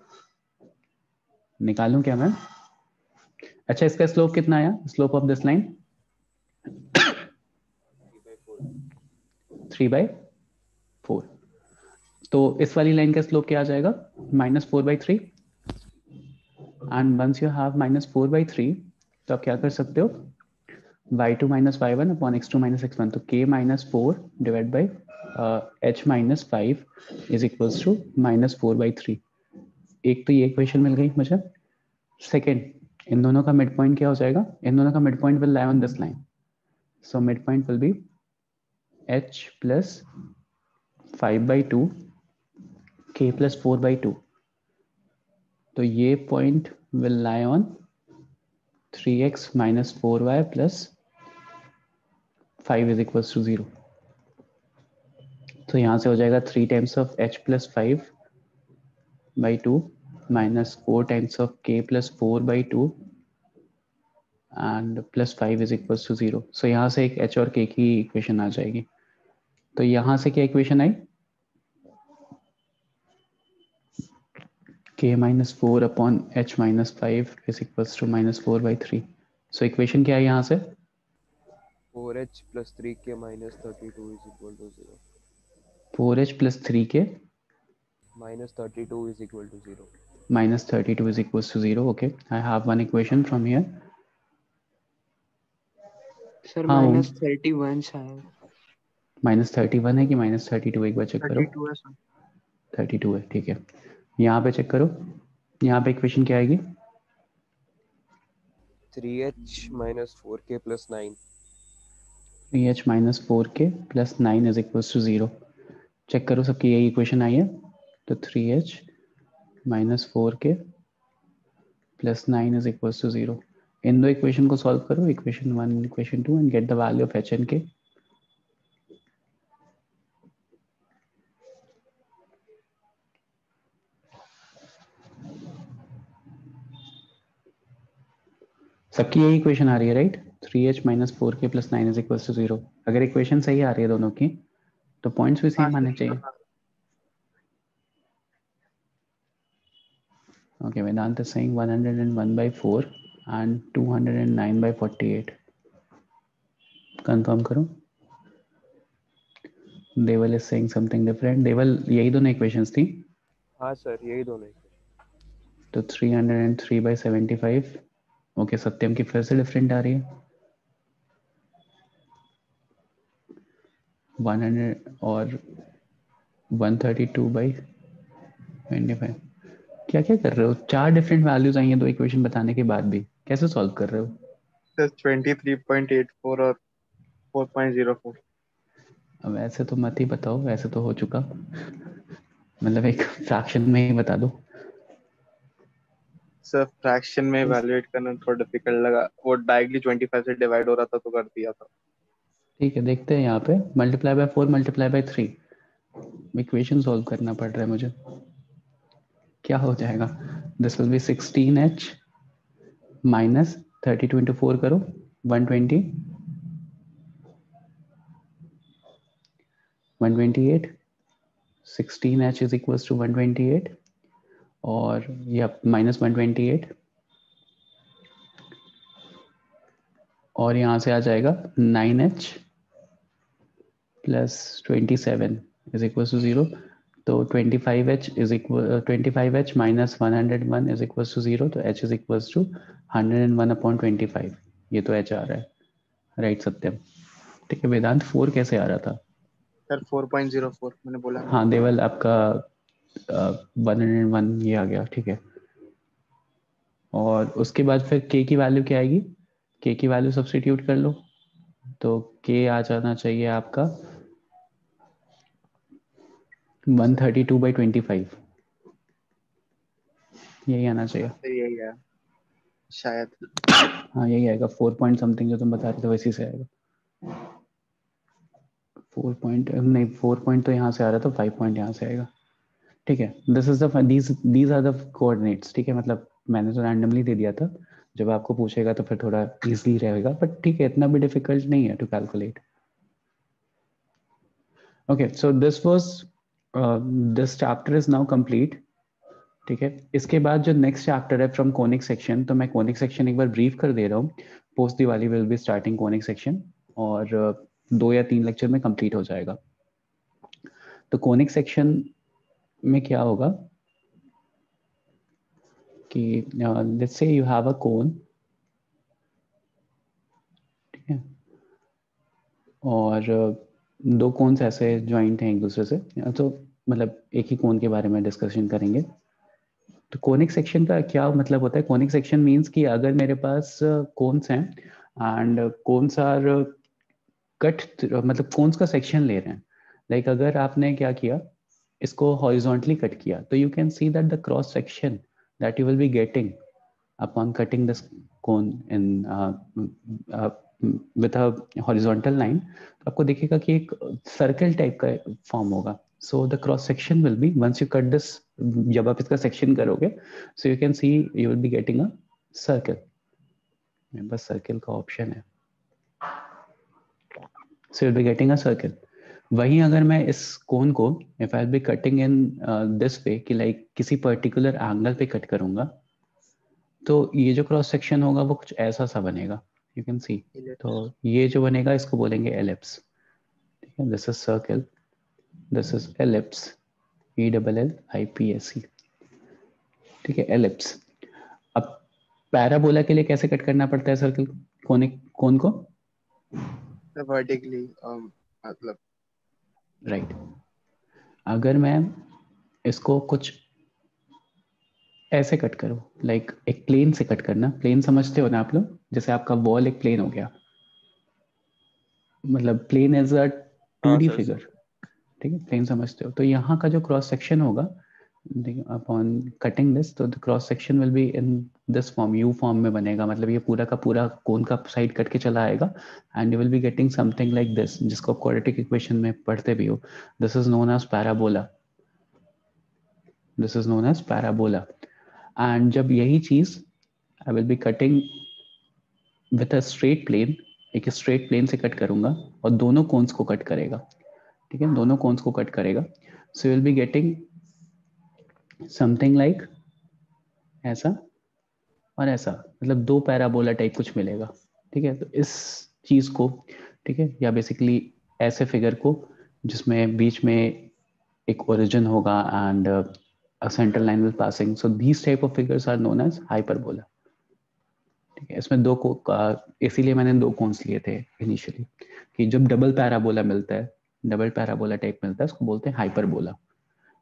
S1: निकालूं क्या मैं अच्छा इसका स्लोप कितना आया? Slope of this line three by four तो इस वाली लाइन का स्लोप क्या आ जाएगा? Minus four by three and once you have minus four by three तो आप क्या कर सकते हो? Y two minus y one upon x two minus x one तो k minus four divide by h minus five is equals to minus four by three एक तो ये इक्वेशन मिल गई मुझे। सेकेंड इन दोनों का मिड पॉइंट क्या हो जाएगा? इन दोनों का mid point will lie on this line so mid point will be h plus five by two k plus four by two तो ये point will lie on three x minus four y plus five is equal to zero तो यहाँ से हो जाएगा three times of h plus five by two minus 4 times of k plus 4 by 2 and plus 5 is equals to 0. So यहाँ से एक h और k की इक्वेशन आ जाएगी तो यहाँ से क्या इक्वेशन आई k minus 4 upon h minus 5 is equals to minus 4 by 3. So equation क्या है यहाँ से
S7: 4h plus 3k minus 32 is equal to 0.
S1: 4h plus 3k
S7: minus 32 is equal to 0.
S1: Minus 32 is equals to 0 okay? I have one equation from here.
S4: Sir minus thirty one शायद
S1: minus thirty one है कि minus thirty two एक बार check करो?
S4: Two है sir
S1: thirty two है ठीक है। यहाँ पे चेक करो। यहाँ पे इक्वेशन क्या आएगी?
S7: 3h minus 4k plus 9
S1: 3h minus 4k plus 9 is equals to 0 check करो सबकी यही इक्वेशन आई है? तो 3h minus four k plus nine is equal to zero इन दो इक्वेशन को सॉल्व करो equation one equation two and get the value of h and k सबकी यही इक्वेशन आ रही है right three h minus four k plus nine is equal to zero अगर equation सही आ रही है दोनों की तो पॉइंट्स भी सेम आने चाहिए। Okay, Vedant is saying 101 by 4 and 209 by 48. Confirm करो. Deval is saying something different. Deval यही दोनों equations थी.
S7: हाँ सर यही दोनों
S1: तो 303 by 75. ओके okay, सत्यम की फिर से डिफरेंट आ रही है 100 और 132 by 25. क्या क्या कर रहे हो? चार डिफरेंट वैल्यूज़ आई हैं दो इक्वेशन बताने के बाद भी। कैसे सॉल्व कर रहे हो?
S2: सर 23.84 और 4.04
S1: अब ऐसे तो मत ही बताओ ऐसे तो हो चुका। मतलब एक फ्रैक्शन में ही बता दो।
S2: सर फ्रैक्शन में इवैल्यूएट करना थोड़ा डिफ़िकल्ट लगा। वो डायरेक्टली 25 से डिवाइड हो रहा था तो कर दिया था।
S1: ठीक है देखते हैं यहाँ पे। Multiply by four multiply by three equation solve करना पड़ रहा है मुझे। क्या हो जाएगा? This will be sixteen h minus thirty two into four करो one twenty eight sixteen h is equals to one twenty eight और ये माइनस वन ट्वेंटी एट और यहाँ से आ जाएगा nine h plus twenty seven is equal to zero तो twenty five h is equal twenty five h minus one hundred one is equal to zero तो two hundred and one upon twenty five ये तो h आ रहा है। Right Satyam? ठीक है वेदांत four कैसे आ रहा था?
S2: सर 4.04 मैंने बोला।
S1: हाँ देवल आपका वन हंड्रेड वन ये आ गया ठीक है। और उसके बाद फिर के की वैल्यू क्या आएगी? के की वैल्यू सब्सटीट्यूट कर लो। तो के आ जाना चाहिए आपका one thirty two by twenty five यही आना चाहिए।
S2: यही है शायद।
S1: हाँ यही आएगा। फोर पॉइंट समथिंग जो तुम बता रहे थे वैसे से आएगा। फोर पॉइंट नहीं फोर पॉइंट तो यहाँ से आ रहा था फाइव पॉइंट यहाँ से आएगा। ठीक है। This is these these are the coordinates ठीक है? मतलब मैंने तो रैंडमली दे दिया था। जब आपको पूछेगा तो फिर थोड़ा इजली रहेगा बट ठीक है इतना भी डिफ़िकल्ट नहीं है to calculate okay so this was this chapter is now complete ठीक है? इसके बाद जो नेक्स्ट चैप्टर है फ्रॉम कोनिक सेक्शन तो मैं कोनिक सेक्शन एक बार ब्रीफ कर दे रहा हूँ। Post Diwali will be starting conic section और दो या तीन लेक्चर में कंप्लीट हो जाएगा। तो कोनिक सेक्शन में क्या होगा कि लेट्स से यू हैव अ कोन ठीक है? और uh, दो कोन्स ऐसे ज्वाइंट हैं एक दूसरे से। तो मतलब एक ही कोन के बारे में डिस्कशन करेंगे। तो कोनिक सेक्शन का क्या मतलब होता है? कोनिक सेक्शन मींस कि अगर मेरे पास कोन्स हैं एंड कोन्स आर कट मतलब कोन्स का सेक्शन ले रहे हैं। लाइक like अगर आपने क्या किया? इसको हॉरिजॉन्टली कट किया। तो you can see that the cross section that you will be getting upon cutting this cone in with a horizontal line आपको दिखेगा कि एक सर्कल टाइप का फॉर्म होगा. So the cross section will be once you cut this जब आप इसका section करोगे so you can see you will be getting a circle बस सर्कल का ऑप्शन है. So you'll be getting a circle. वहीं अगर मैं इस कोन को if I be cutting in this way कि लाइक like, किसी पर्टिकुलर एंगल पे कट करूँगा तो ये जो क्रॉस सेक्शन होगा वो कुछ ऐसा सा बनेगा. यू कैन सी तो ये जो बनेगा इसको बोलेंगे एलिप्स ठीक है? This is circle this is ellipse E double L I P S E ठीक है? एलिप्स अब पैराबोला के लिए कैसे कट करना पड़ता है सर्कल कोने कोन को?
S2: वर्टिकली मतलब।
S1: राइट अगर मैं इसको कुछ ऐसे कट करूँ लाइक like एक प्लेन से कट करना प्लेन समझते हो ना आप लोग? जैसे आपका वॉल एक प्लेन हो गया। मतलब plane as a two D figure ठीक है? प्लेन समझते हो। तो यहाँ का जो क्रॉस सेक्शन होगा अपॉन कटिंग दिस तो cross section will be in this form U form में बनेगा। मतलब ये पूरा का पूरा कोन का साइड कट के चला आएगा and you will be getting something like this जिसको क्वाड्रेटिक इक्वेशन में पढ़ते भी हो। This is known as parabola this is known as parabola and जब यही चीज़ I will be cutting with a straight plane एक स्ट्रेट प्लेन से cut करूँगा और दोनों कोन्स को कट करेगा। ठीक है? दोनों कोन्स को कट करेगा। So will be getting something like ऐसा और ऐसा। मतलब दो पैराबोला टाइप कुछ मिलेगा। ठीक है? तो इस चीज़ को, ठीक है? या बेसिकली ऐसे फिगर को, जिसमें बीच में एक ओरिजिन होगा and central line will passing. So, these type of figures are known as hyperbola ठीक है? इसमें दो को इसीलिए मैंने दो कोन्स लिए थे इनिशियली कि जब डबल पैराबोला मिलता है डबल पैराबोला टाइप मिलता है, उसको बोलते हैं हाइपरबोला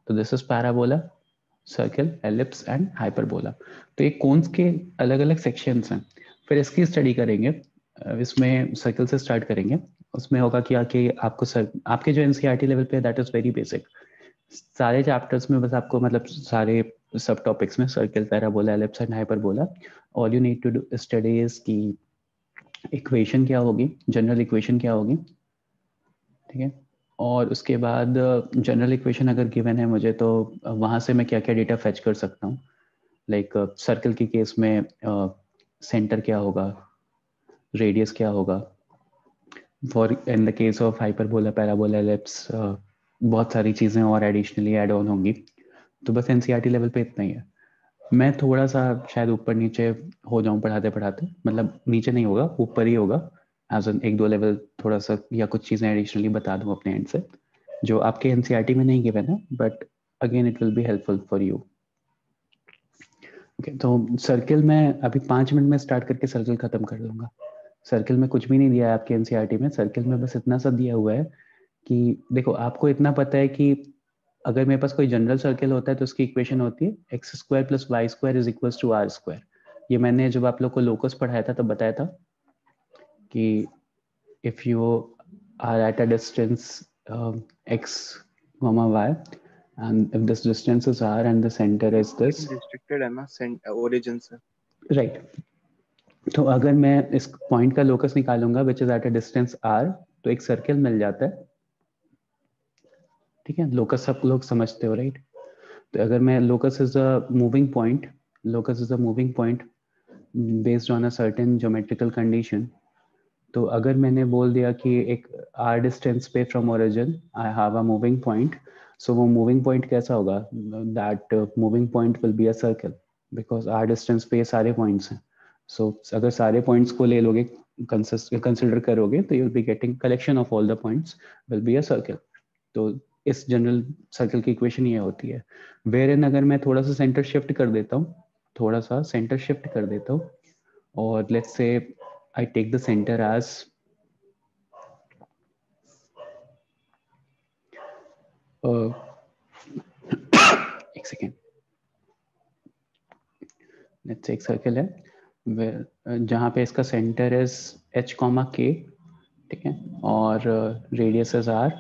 S1: तो this is parabola circle ellipse and hyperbola तो ये कोन्स के अलग अलग सेक्शंस हैं। फिर इसकी स्टडी करेंगे इसमें सर्कल से स्टार्ट करेंगे। उसमें होगा कि आके आपको सर, आपके जो एनसीईआरटी लेवल पे दैट इज़ वेरी बेसिक सारे चैप्टर्स में बस आपको मतलब सारे सब टॉपिक्स में circle parabola ellipse and hyperbola all you need to study is की इक्वेशन क्या होगी जनरल इक्वेशन क्या होगी, ठीक है? और उसके बाद जनरल इक्वेशन अगर गिवन है मुझे तो वहाँ से मैं क्या क्या डेटा फैच कर सकता हूँ? लाइक सर्कल के केस में सेंटर क्या होगा? रेडियस क्या होगा? For in the case of hyperbola parabola ellipse बहुत सारी चीज़ें और एडिशनली ऐड ऑन होंगी। तो बस एन लेवल पे इतना ही है। मैं थोड़ा सा शायद ऊपर नीचे हो जाऊँ पढ़ाते पढ़ाते मतलब नीचे नहीं होगा, ऊपर ही होगा। एज एन एक दो लेवल थोड़ा सा या कुछ चीज़ें एडिशनली बता दूँ अपने एंड से, जो आपके एनसीईआरटी में नहीं गिवन है but again it will be helpful for you okay तो सर्किल में अभी पाँच मिनट में स्टार्ट करके सर्किल खत्म कर दूँगा सर्किल में कुछ भी नहीं दिया है आपके एनसीईआरटी में सर्किल में बस इतना सा दिया हुआ है कि देखो, आपको इतना पता है कि अगर मेरे पास कोई जनरल सर्किल होता है तो उसकी इक्वेशन होती है x square plus y square is equal to r square ये मैंने जब आप लोग को लोकस पढ़ाया था तब बताया था कि if you are at a distance x comma y and if this distance is r and the center is this.
S2: Restricted है ना origin से।
S1: Right. तो अगर मैं इस पॉइंट का locus निकालूँगा which is at a distance r तो एक सर्किल मिल जाता है। ठीक है? लोकस सब लोग समझते हो राइट तो अगर मैं locus is a moving point locus is a moving point based on a certain geometrical condition तो अगर मैंने बोल दिया कि एक आर डिस्टेंस पे from origin I have a moving point so वो मूविंग पॉइंट कैसा होगा? That moving point will be a circle because r distance पे सारे पॉइंट्स हैं। सो so, अगर सारे पॉइंट्स को ले लोगे कंसिडर करोगे तो you be getting collection of all the points will be a circle तो इस जनरल सर्कल की इक्वेशन ये होती है। वेर इन अगर मैं थोड़ा सा सेंटर शिफ्ट कर देता हूँ, थोड़ा सा सेंटर शिफ्ट कर देता हूँ, और let's say I take the centre as एक सेकेंड लेट्स एक सर्कल है जहाँ पे इसका सेंटर इज़ एच कॉमा के ठीक है? और रेडियस इज़ आर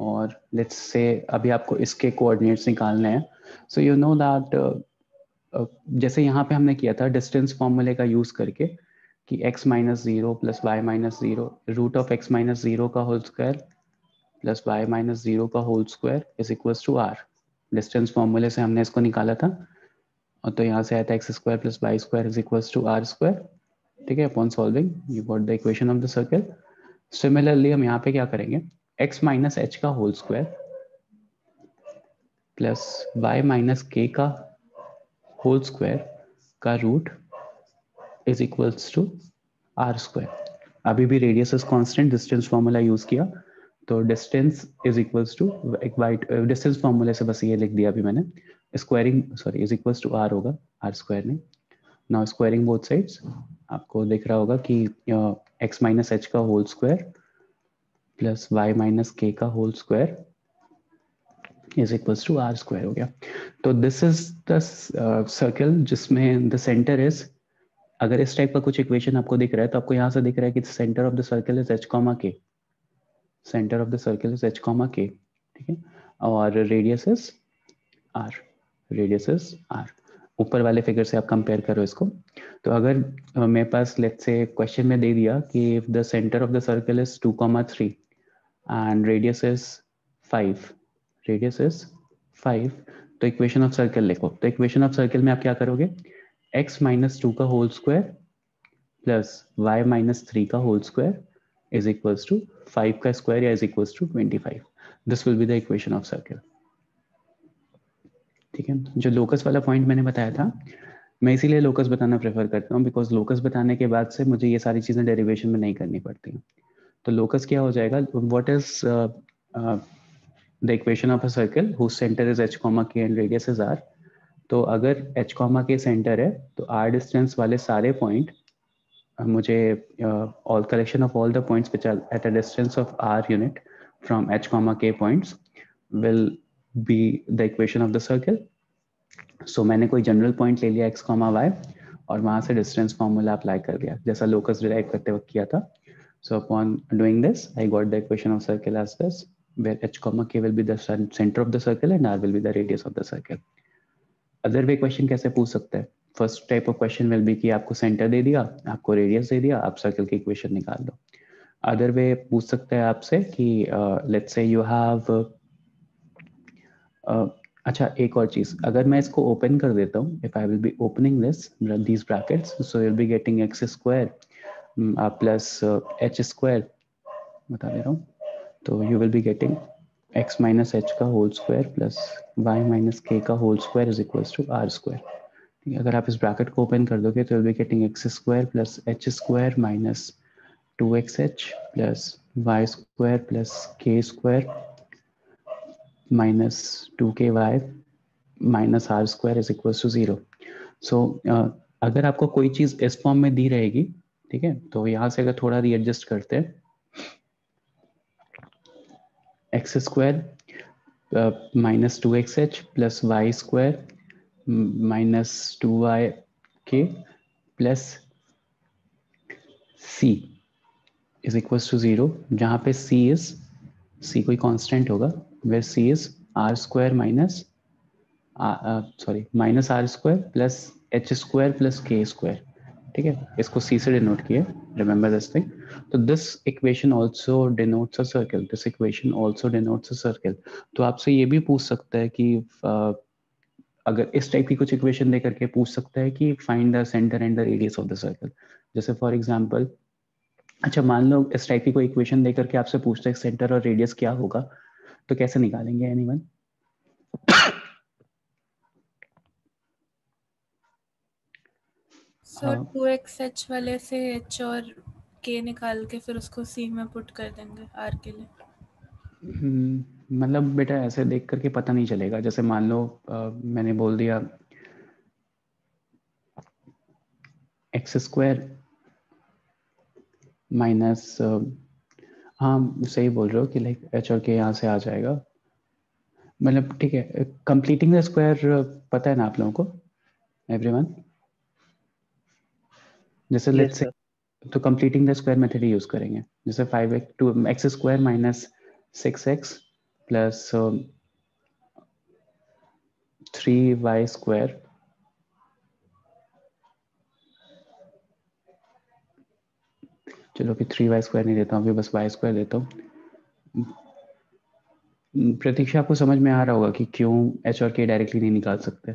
S1: और लेट्स से अभी आपको इसके कोऑर्डिनेट्स निकालने हैं। सो यू नो दैट जैसे यहाँ पे हमने किया था डिस्टेंस फॉर्मूले का यूज़ करके कि x minus zero plus y minus zero root of x minus zero का whole square plus y minus zero का whole square is equal to r distance फॉर्मूले से हमने इसको निकाला था। और तो यहाँ से आया था x square plus y square is equal to r square ठीक है upon solving you got the equation of the circle similarly हम यहाँ पे क्या करेंगे? एक्स माइनस एच का whole square plus y minus k का होल स्क्वायर का root is equals to r square अभी भी radius is constant distance formula use किया तो distance is equals to white distance फॉर्मूले से बस ये लिख दिया अभी मैंने। Squaring sorry is equals to r होगा आर स्क्वायर नहीं। नाउ स्क्वायरिंग बोथ साइड्स आपको दिख रहा होगा कि एक्स माइनस एच का whole square plus y minus k का whole square is equals to r square हो गया। तो दिस इज़ द सर्कल जिसमें द सेंटर इज़ अगर इस टाइप का कुछ इक्वेशन आपको दिख रहा है तो आपको यहाँ से दिख रहा है कि centre of the circle is h comma k centre of the circle is h comma k ठीक है? और radius is r radius is r ऊपर वाले फिगर से आप कंपेयर करो इसको। तो अगर मेरे पास लेट्स से क्वेश्चन में दे दिया कि if the centre of the circle is two comma three and radius is five radius is five तो इक्वेशन ऑफ़ सर्कल लिखो। तो इक्वेशन ऑफ़ सर्कल में आप क्या करोगे? X माइनस टू का whole square plus y three का whole square is equals to five का स्क्वायर या is equals to twenty five this will be the equation of circle ठीक है? जो लोकस वाला पॉइंट मैंने बताया था, मैं इसीलिए लोकस बताना प्रेफर करता हूँ बिकॉज़ लोकस बताने के बाद से मुझे ये सारी चीज़ें डेरिवेशन में नहीं करनी पड़ती तो लोकस क्या हो जाएगा? What is the equation of a circle who centre is h comma k and radius is r तो अगर एच कॉमा के सेंटर है तो आर डिस्टेंस वाले सारे पॉइंट मुझे all collection of all the points which are at a distance of r unit from h comma k points will be the equation of the circle so मैंने कोई general point ले लिया x comma Y और वहाँ से distance formula apply कर दिया। जैसा लोकस डिराइव करते वक्त किया था। So upon doing this I got the equation of circle as this where h comma k will be the center of the circle and r will be the radius of the circle. Other way question कैसे पूछ सकते हैं? First type of question will be कि आपको centre दे दिया, आपको radius दे दिया, आप सर्कल की इक्वेशन निकाल दो। अदर वे पूछ सकते हैं आपसे कि लेट्स से यू हैव अच्छा एक और चीज़। अगर मैं इसको ओपन कर देता हूँ if I will be opening this these brackets so you will be getting x square plus h square बता दे रहा हूँ। तो you will be getting x minus h का whole square plus y minus k का whole square is equals to r square ठीक है, अगर आप इस ब्रैकेट को ओपन कर दोगे तो will be getting x square plus h square minus two x h plus y square plus k square minus two k y minus r square is equal to zero so अगर आपको कोई चीज़ इस form में दी रहेगी ठीक है? तो यहाँ से अगर थोड़ा रीएडजस्ट करते हैं। X square minus two x h plus y square minus two y k plus c is equal to zero जहाँ पे सी इज़ सी कोई कांस्टेंट होगा where c is r square minus sorry minus r square plus h square plus k square ठीक है? इसको सी से denote किया remember this thing तो this equation also denotes a circle this equation also denotes a circle तो आपसे ये भी पूछ सकता है कि अगर इस टाइप की कुछ इक्वेशन दे करके पूछ सकता है कि find the centre and the radius of the circle जैसे फॉर एग्जांपल अच्छा मान लो इस टाइप की कोई इक्वेशन दे करके आपसे पूछता है सेंटर और रेडियस क्या होगा? तो कैसे निकालेंगे anyone
S8: sir two x h वाले से एच और के निकाल के फिर उसको सी में पुट कर देंगे आर के लिए।
S1: हम्म, मतलब बेटा ऐसे देख करके पता नहीं चलेगा। जैसे मान लो आ, मैंने बोल दिया एक्स स्क्वायर माइनस हाँ सही बोल रहे हो कि लाइक एच और के यहाँ से आ जाएगा। मतलब ठीक है कंप्लीटिंग द स्क्वायर पता है ना आप लोगों को? एवरीवन जैसे लेट्स से तो कंप्लीटिंग द स्क्वायर मेथड ही यूज़ करेंगे। जैसे five x two x square minus six x plus three y square चलो कि थ्री वाई स्क्वायर नहीं देता हूँ अभी बस वाई स्क्वायर देता हूँ। प्रतीक्षा आपको समझ में आ रहा होगा कि क्यों एच और के डायरेक्टली नहीं निकाल सकते।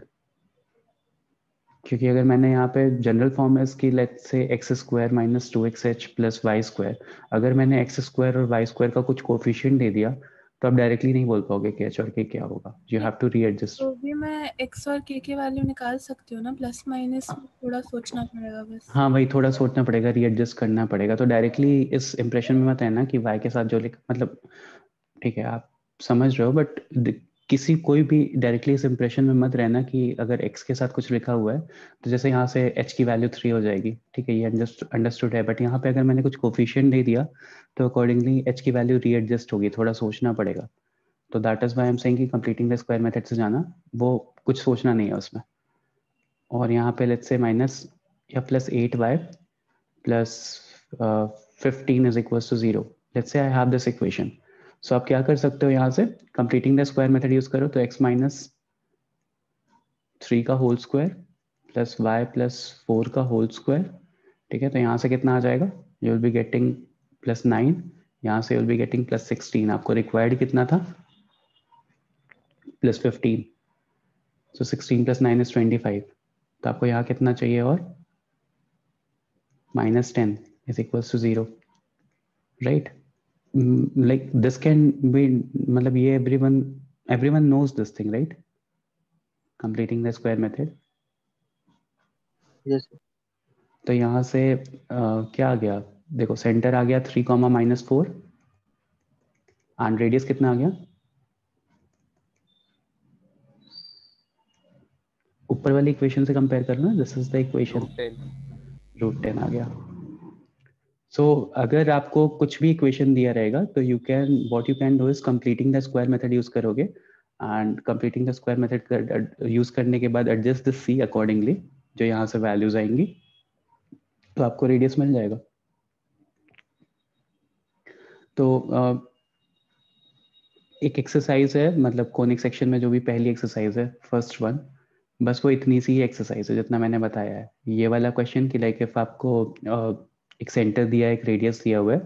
S1: क्योंकि अगर मैंने यहाँ पे जनरल फॉर्म में इसकी let say x square minus two x h plus y square अगर मैंने एक्स स्क्वायर और वाई स्क्वायर का कुछ कोफिशियंट दे दिया तो आप डायरेक्टली नहीं बोल पाओगे कि एच और के क्या होगा। यू हैव टू रीएडजस्ट
S8: तो भी मैं एक्स और के के वैल्यू निकाल सकती हूँ ना? प्लस माइनस थोड़ा सोचना पड़ेगा बस।
S1: हाँ वही थोड़ा सोचना पड़ेगा रीएडजस्ट करना पड़ेगा। तो डायरेक्टली इस इंप्रेशन में मत है ना कि वाई के साथ जो लिख मतलब ठीक है आप समझ रहे हो बट किसी कोई भी डायरेक्टली इस इंप्रेशन में मत रहना कि अगर एक्स के साथ कुछ लिखा हुआ है तो जैसे यहाँ से एच की वैल्यू थ्री हो जाएगी, ठीक है, ये अंडरस्टूड है। बट यहाँ पे अगर मैंने कुछ कोफिशियंट नहीं दिया तो अकॉर्डिंगली एच की वैल्यू रीएडजस्ट होगी, थोड़ा सोचना पड़ेगा। तो that is why I'm saying कि कंप्लीटिंग द स्क्वायर मेथड से जाना, वो कुछ सोचना नहीं है उसमें। और यहाँ पे लेट्स से माइनस या plus eight y plus fifteen is equal to zero let's say I have this equation so आप क्या कर सकते हो यहाँ से? Completing the square method use करो तो एक्स माइनस थ्री का whole square plus y plus four का होल स्क्वायर ठीक है? तो यहाँ से कितना आ जाएगा? You will be getting plus nine यहाँ से will be getting plus sixteen आपको रिक्वायर्ड कितना था? Plus fifteen so sixteen plus nine is twenty five तो आपको यहाँ कितना चाहिए और? Minus ten is equals to zero right like this can be मतलब ये everyone everyone knows this thing right completing the square method
S2: yes sir.
S1: तो यहाँ से uh, क्या आ गया देखो सेंटर आ गया three comma minus four and radius कितना आ गया ऊपर वाली इक्वेशन से कंपेयर करना this is the equation root ten आ गया सो so, अगर आपको कुछ भी इक्वेशन दिया रहेगा तो you can what you can do is completing the square method use करोगे and completing the square method use करने के बाद एडजस्ट द सी अकॉर्डिंगली जो यहाँ से वैल्यूज़ आएँगी तो आपको रेडियस मिल जाएगा। तो एक एक्सरसाइज है मतलब कोनिक सेक्शन में जो भी पहली एक्सरसाइज है फ़र्स्ट वन बस वो इतनी सी एक्सरसाइज है जितना मैंने बताया है। ये वाला क्वेश्चन कि लाइक इफ़ आपको एक सेंटर दिया है एक रेडियस दिया हुआ है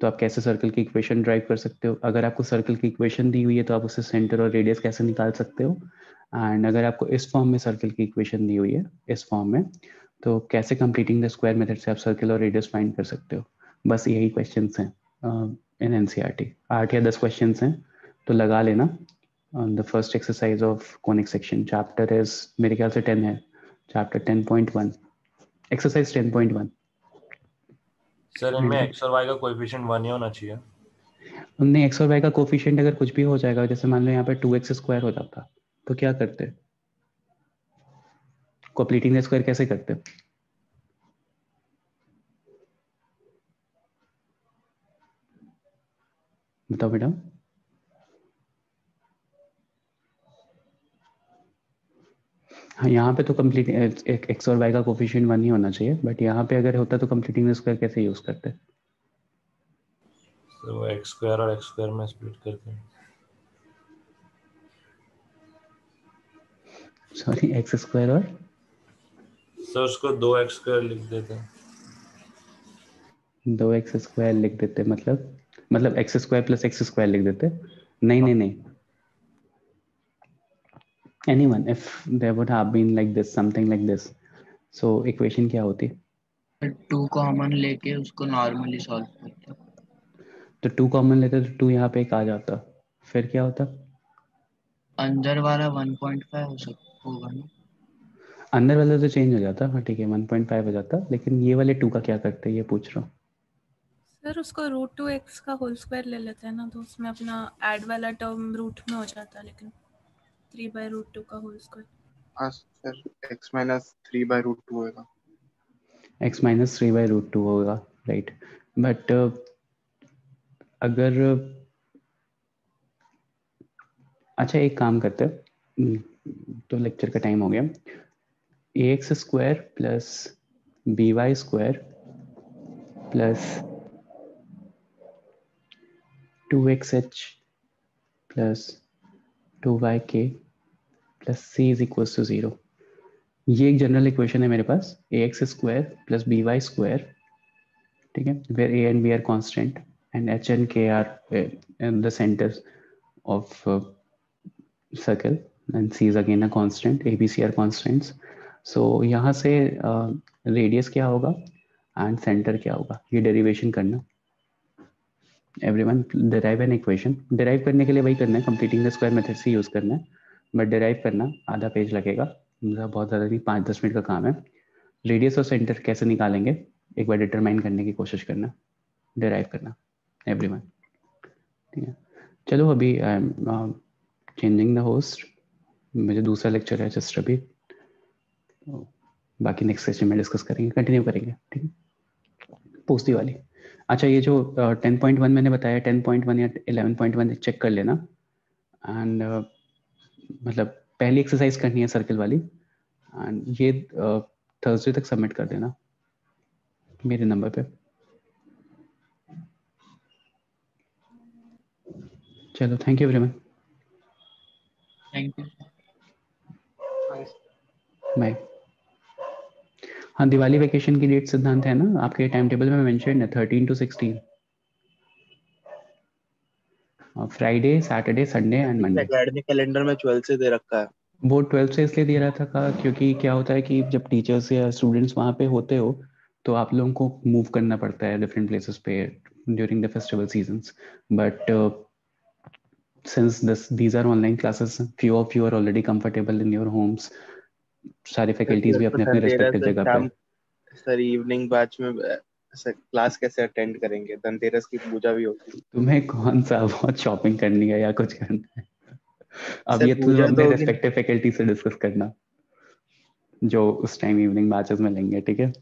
S1: तो आप कैसे सर्कल की इक्वेशन ड्राइव कर सकते हो? अगर आपको सर्कल की इक्वेशन दी हुई है तो आप उससे सेंटर और रेडियस कैसे निकाल सकते हो? एंड अगर आपको इस फॉर्म में सर्कल की इक्वेशन दी हुई है, इस फॉर्म में तो कैसे कंप्लीटिंग द स्क्वायर मेथड से आप सर्कल और रेडियस फाइंड कर सकते हो? बस यही क्वेश्चन हैं in N C R T आठ या दस क्वेश्चन हैं तो लगा लेना। On the first exercise of conic section, chapter is, मेरे ख्याल से 10 है, chapter 10.1 exercise 10.1
S10: सर इनमें एक्स और वाई का कोएफिशिएंट 1 ही होना चाहिए।
S1: हमने एक्स और वाई का कोएफिशिएंट अगर कुछ भी हो जाएगा जैसे मान लो यहाँ पे 2x स्क्वायर हो जाता तो क्या करते? कंप्लीटिंग द स्क्वायर कैसे करते? बताओ बेटा हाँ यहाँ पे तो कंप्लीट एक एक्स और वाई का कोफिशिएंट वन ही होना चाहिए बट यहाँ पे अगर होता तो कंप्लीटिंग स्क्वायर कैसे यूज़ करते?
S10: तो एक्स स्क्वायर और एक्स स्क्वायर में स्प्लिट करते हैं।
S1: सॉरी एक्स स्क्वायर और?
S10: सर उसको दो एक्स स्क्वायर लिख देते हैं।
S1: दो एक्स स्क्वायर लिख देते मतलब मतलब x square plus x square लिख देते नहीं नहीं नहीं anyone if there would have been like this something like this. So equation क्या होती?
S5: टू कॉमन लेके उसको नॉर्मली सॉल्व करते
S1: तो टू कॉमन लेते तो टू यहाँ पे एक आ जाता। फिर क्या होता?
S5: अंदर वाला 1.5 हो सकता होगा ना?
S1: अंदर वाला तो चेंज हो जाता हाँ ठीक है 1.5 हो जाता लेकिन ये वाले टू का क्या करते ये पूछ रहा हूँ।
S8: सर उसको रूट टू एक्स का होल स्क्वायर ले लेते हैं ना तो उसमें अपना ऐड वाला टर्म रूट में हो जाता लेकिन थ्री बाय रूट टू का होल स्क्वायर।
S2: हाँ sir x minus three by root two होगा
S1: x minus three by root two होगा राइट बट अगर अच्छा एक काम करते तो लेक्चर का टाइम हो गया। A x square plus b y square plus two x h plus two y k plus c is equal to zero ये एक जनरल इक्वेशन है मेरे पास. A x square plus b y square ठीक है? Where a and b are constant and h and k are the centers of circle and c is again a constant a b c are constants so यहाँ से radius uh, क्या होगा? And centre क्या होगा? ये derivation करना. Everyone derive an equation derive करने के लिए वही करना है कंप्लीटिंग द स्क्वायर मेथड से यूज़ करना है बट डिराइव करना, आधा पेज लगेगा। बहुत ज़्यादा नहीं, पाँच दस मिनट का काम है। रेडियस और सेंटर कैसे निकालेंगे, एक बार डिटरमाइन करने की कोशिश करना डिराइव करना एवरी ठीक है? चलो अभी I am changing the host मुझे दूसरा लेक्चर है जस्ट अभी। बाकी नेक्स्ट सेशन में डिस्कस करेंगे कंटिन्यू करेंगे। ठीक है? पोस्टी वाली अच्छा ये जो टेन पॉइंट वन मैंने बताया टेन पॉइंट वन या इलेवन पॉइंट वन चेक कर लेना। एंड uh, मतलब पहली एक्सरसाइज करनी है सर्कल वाली। एंड ये थर्सडे uh, तक सबमिट कर देना। मेरे नंबर पे। चलो thank you very much
S5: thank you
S1: bye हाँ दिवाली वेकेशन की डेट सिद्धांत है ना? आपके टाइम टेबल में मेंशन है thirteen to sixteen Friday Saturday Sunday and Monday
S2: academic calendar में 12 से दे रखा है।
S1: वो 12 से इसलिए दिया रहा था क्योंकि क्या होता है कि जब टीचर्स या स्टूडेंट्स वहाँ पे होते हो तो आप लोगों को मूव करना पड़ता है डिफरेंट प्लेसेस पे during the festival seasons but since this these are online classes few of you are already comfortable in your homes सारे फैकल्टीज भी अपने अपने रेस्पेक्टिव जगह पे।
S2: सर इवनिंग बैच में क्लास कैसे अटेंड करेंगे? धनतेरस की पूजा भी होगी
S1: तुम्हें कौन सा बहुत शॉपिंग करनी है या कुछ करना है? अब ये तुम अपने रेस्पेक्टिव फैकल्टी से डिस्कस करना जो उस टाइम इवनिंग बैचेस में लेंगे ठीक है?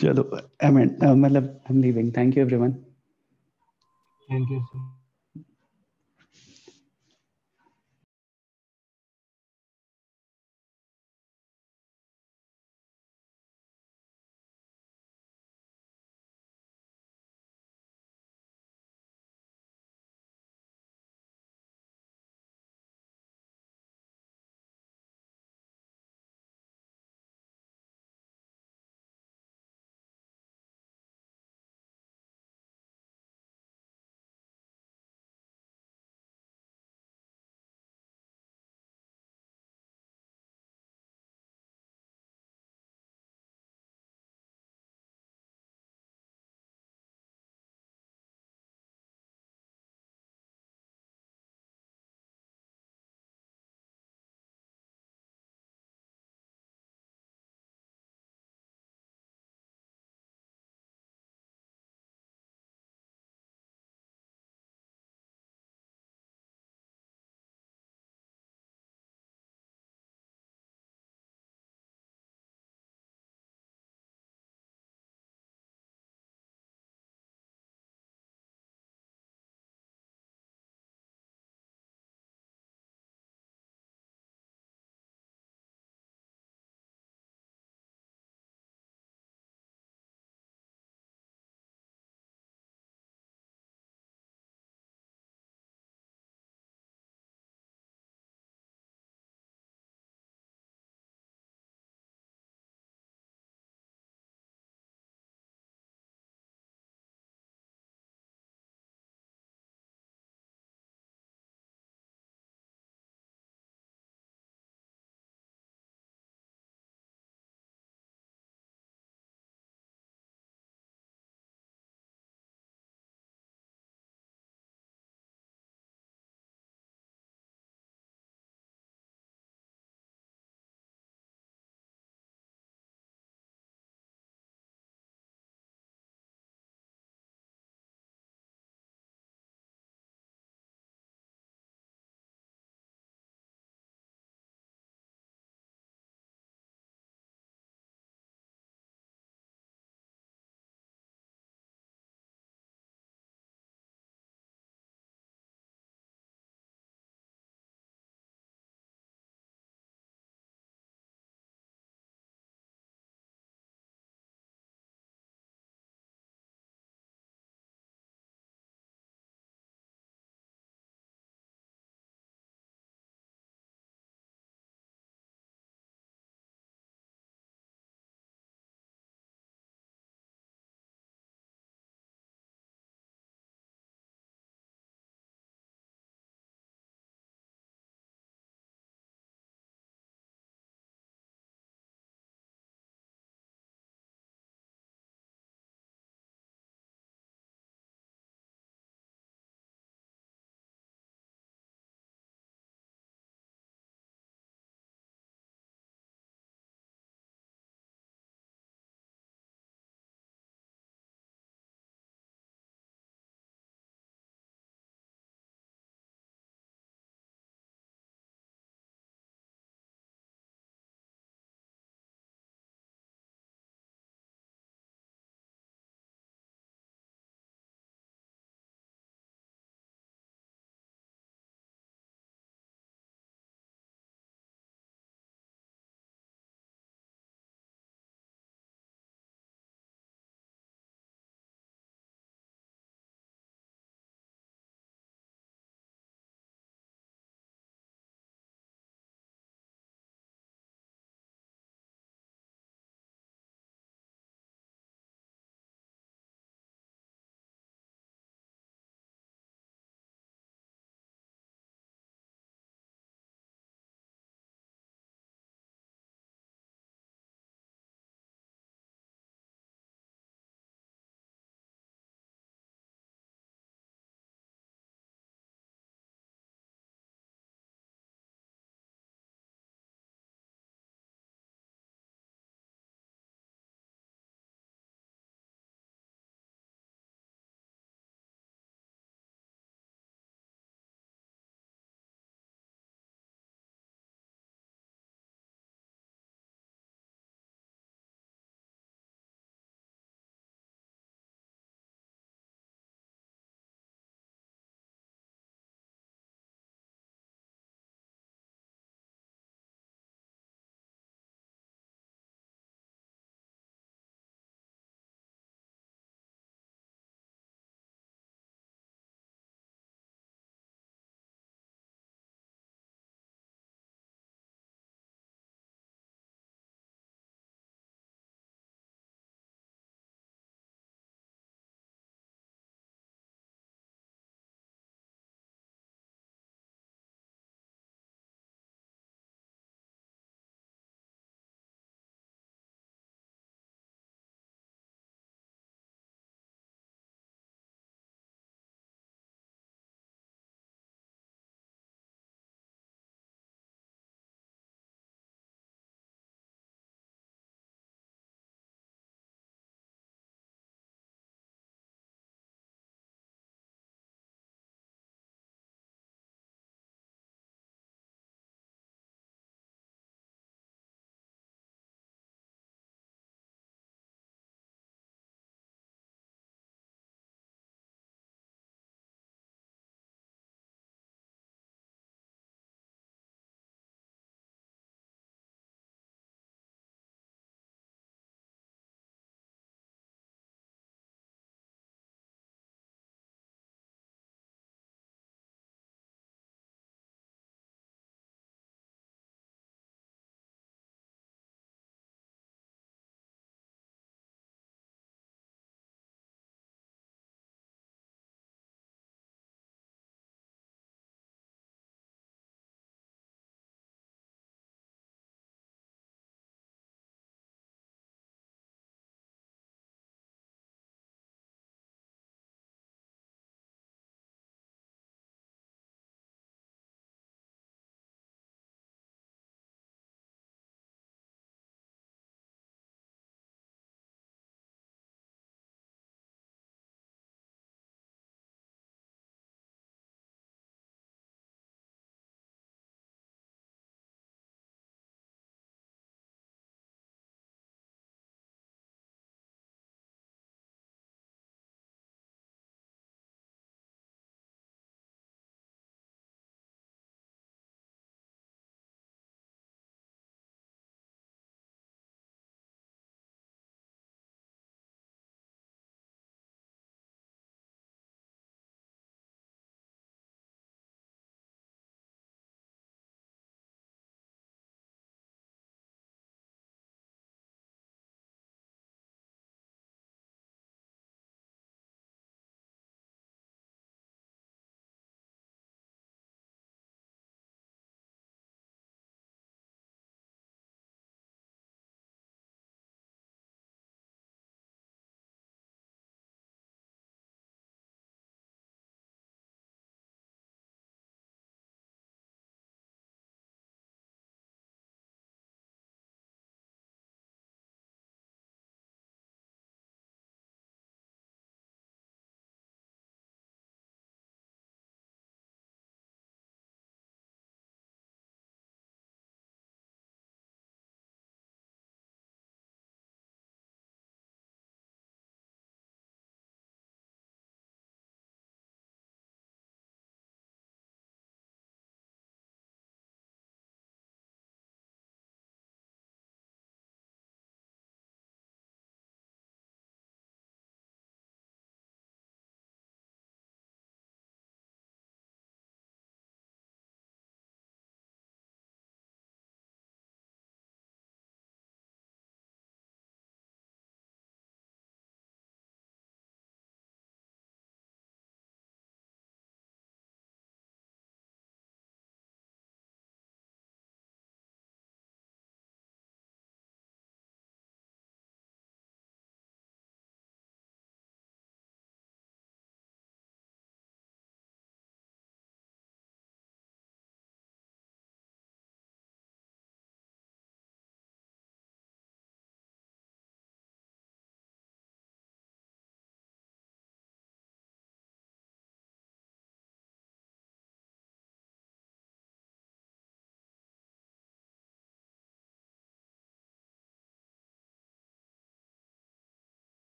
S1: चलो आई मीन मतलब I am leaving thank you everyone
S9: thank you sir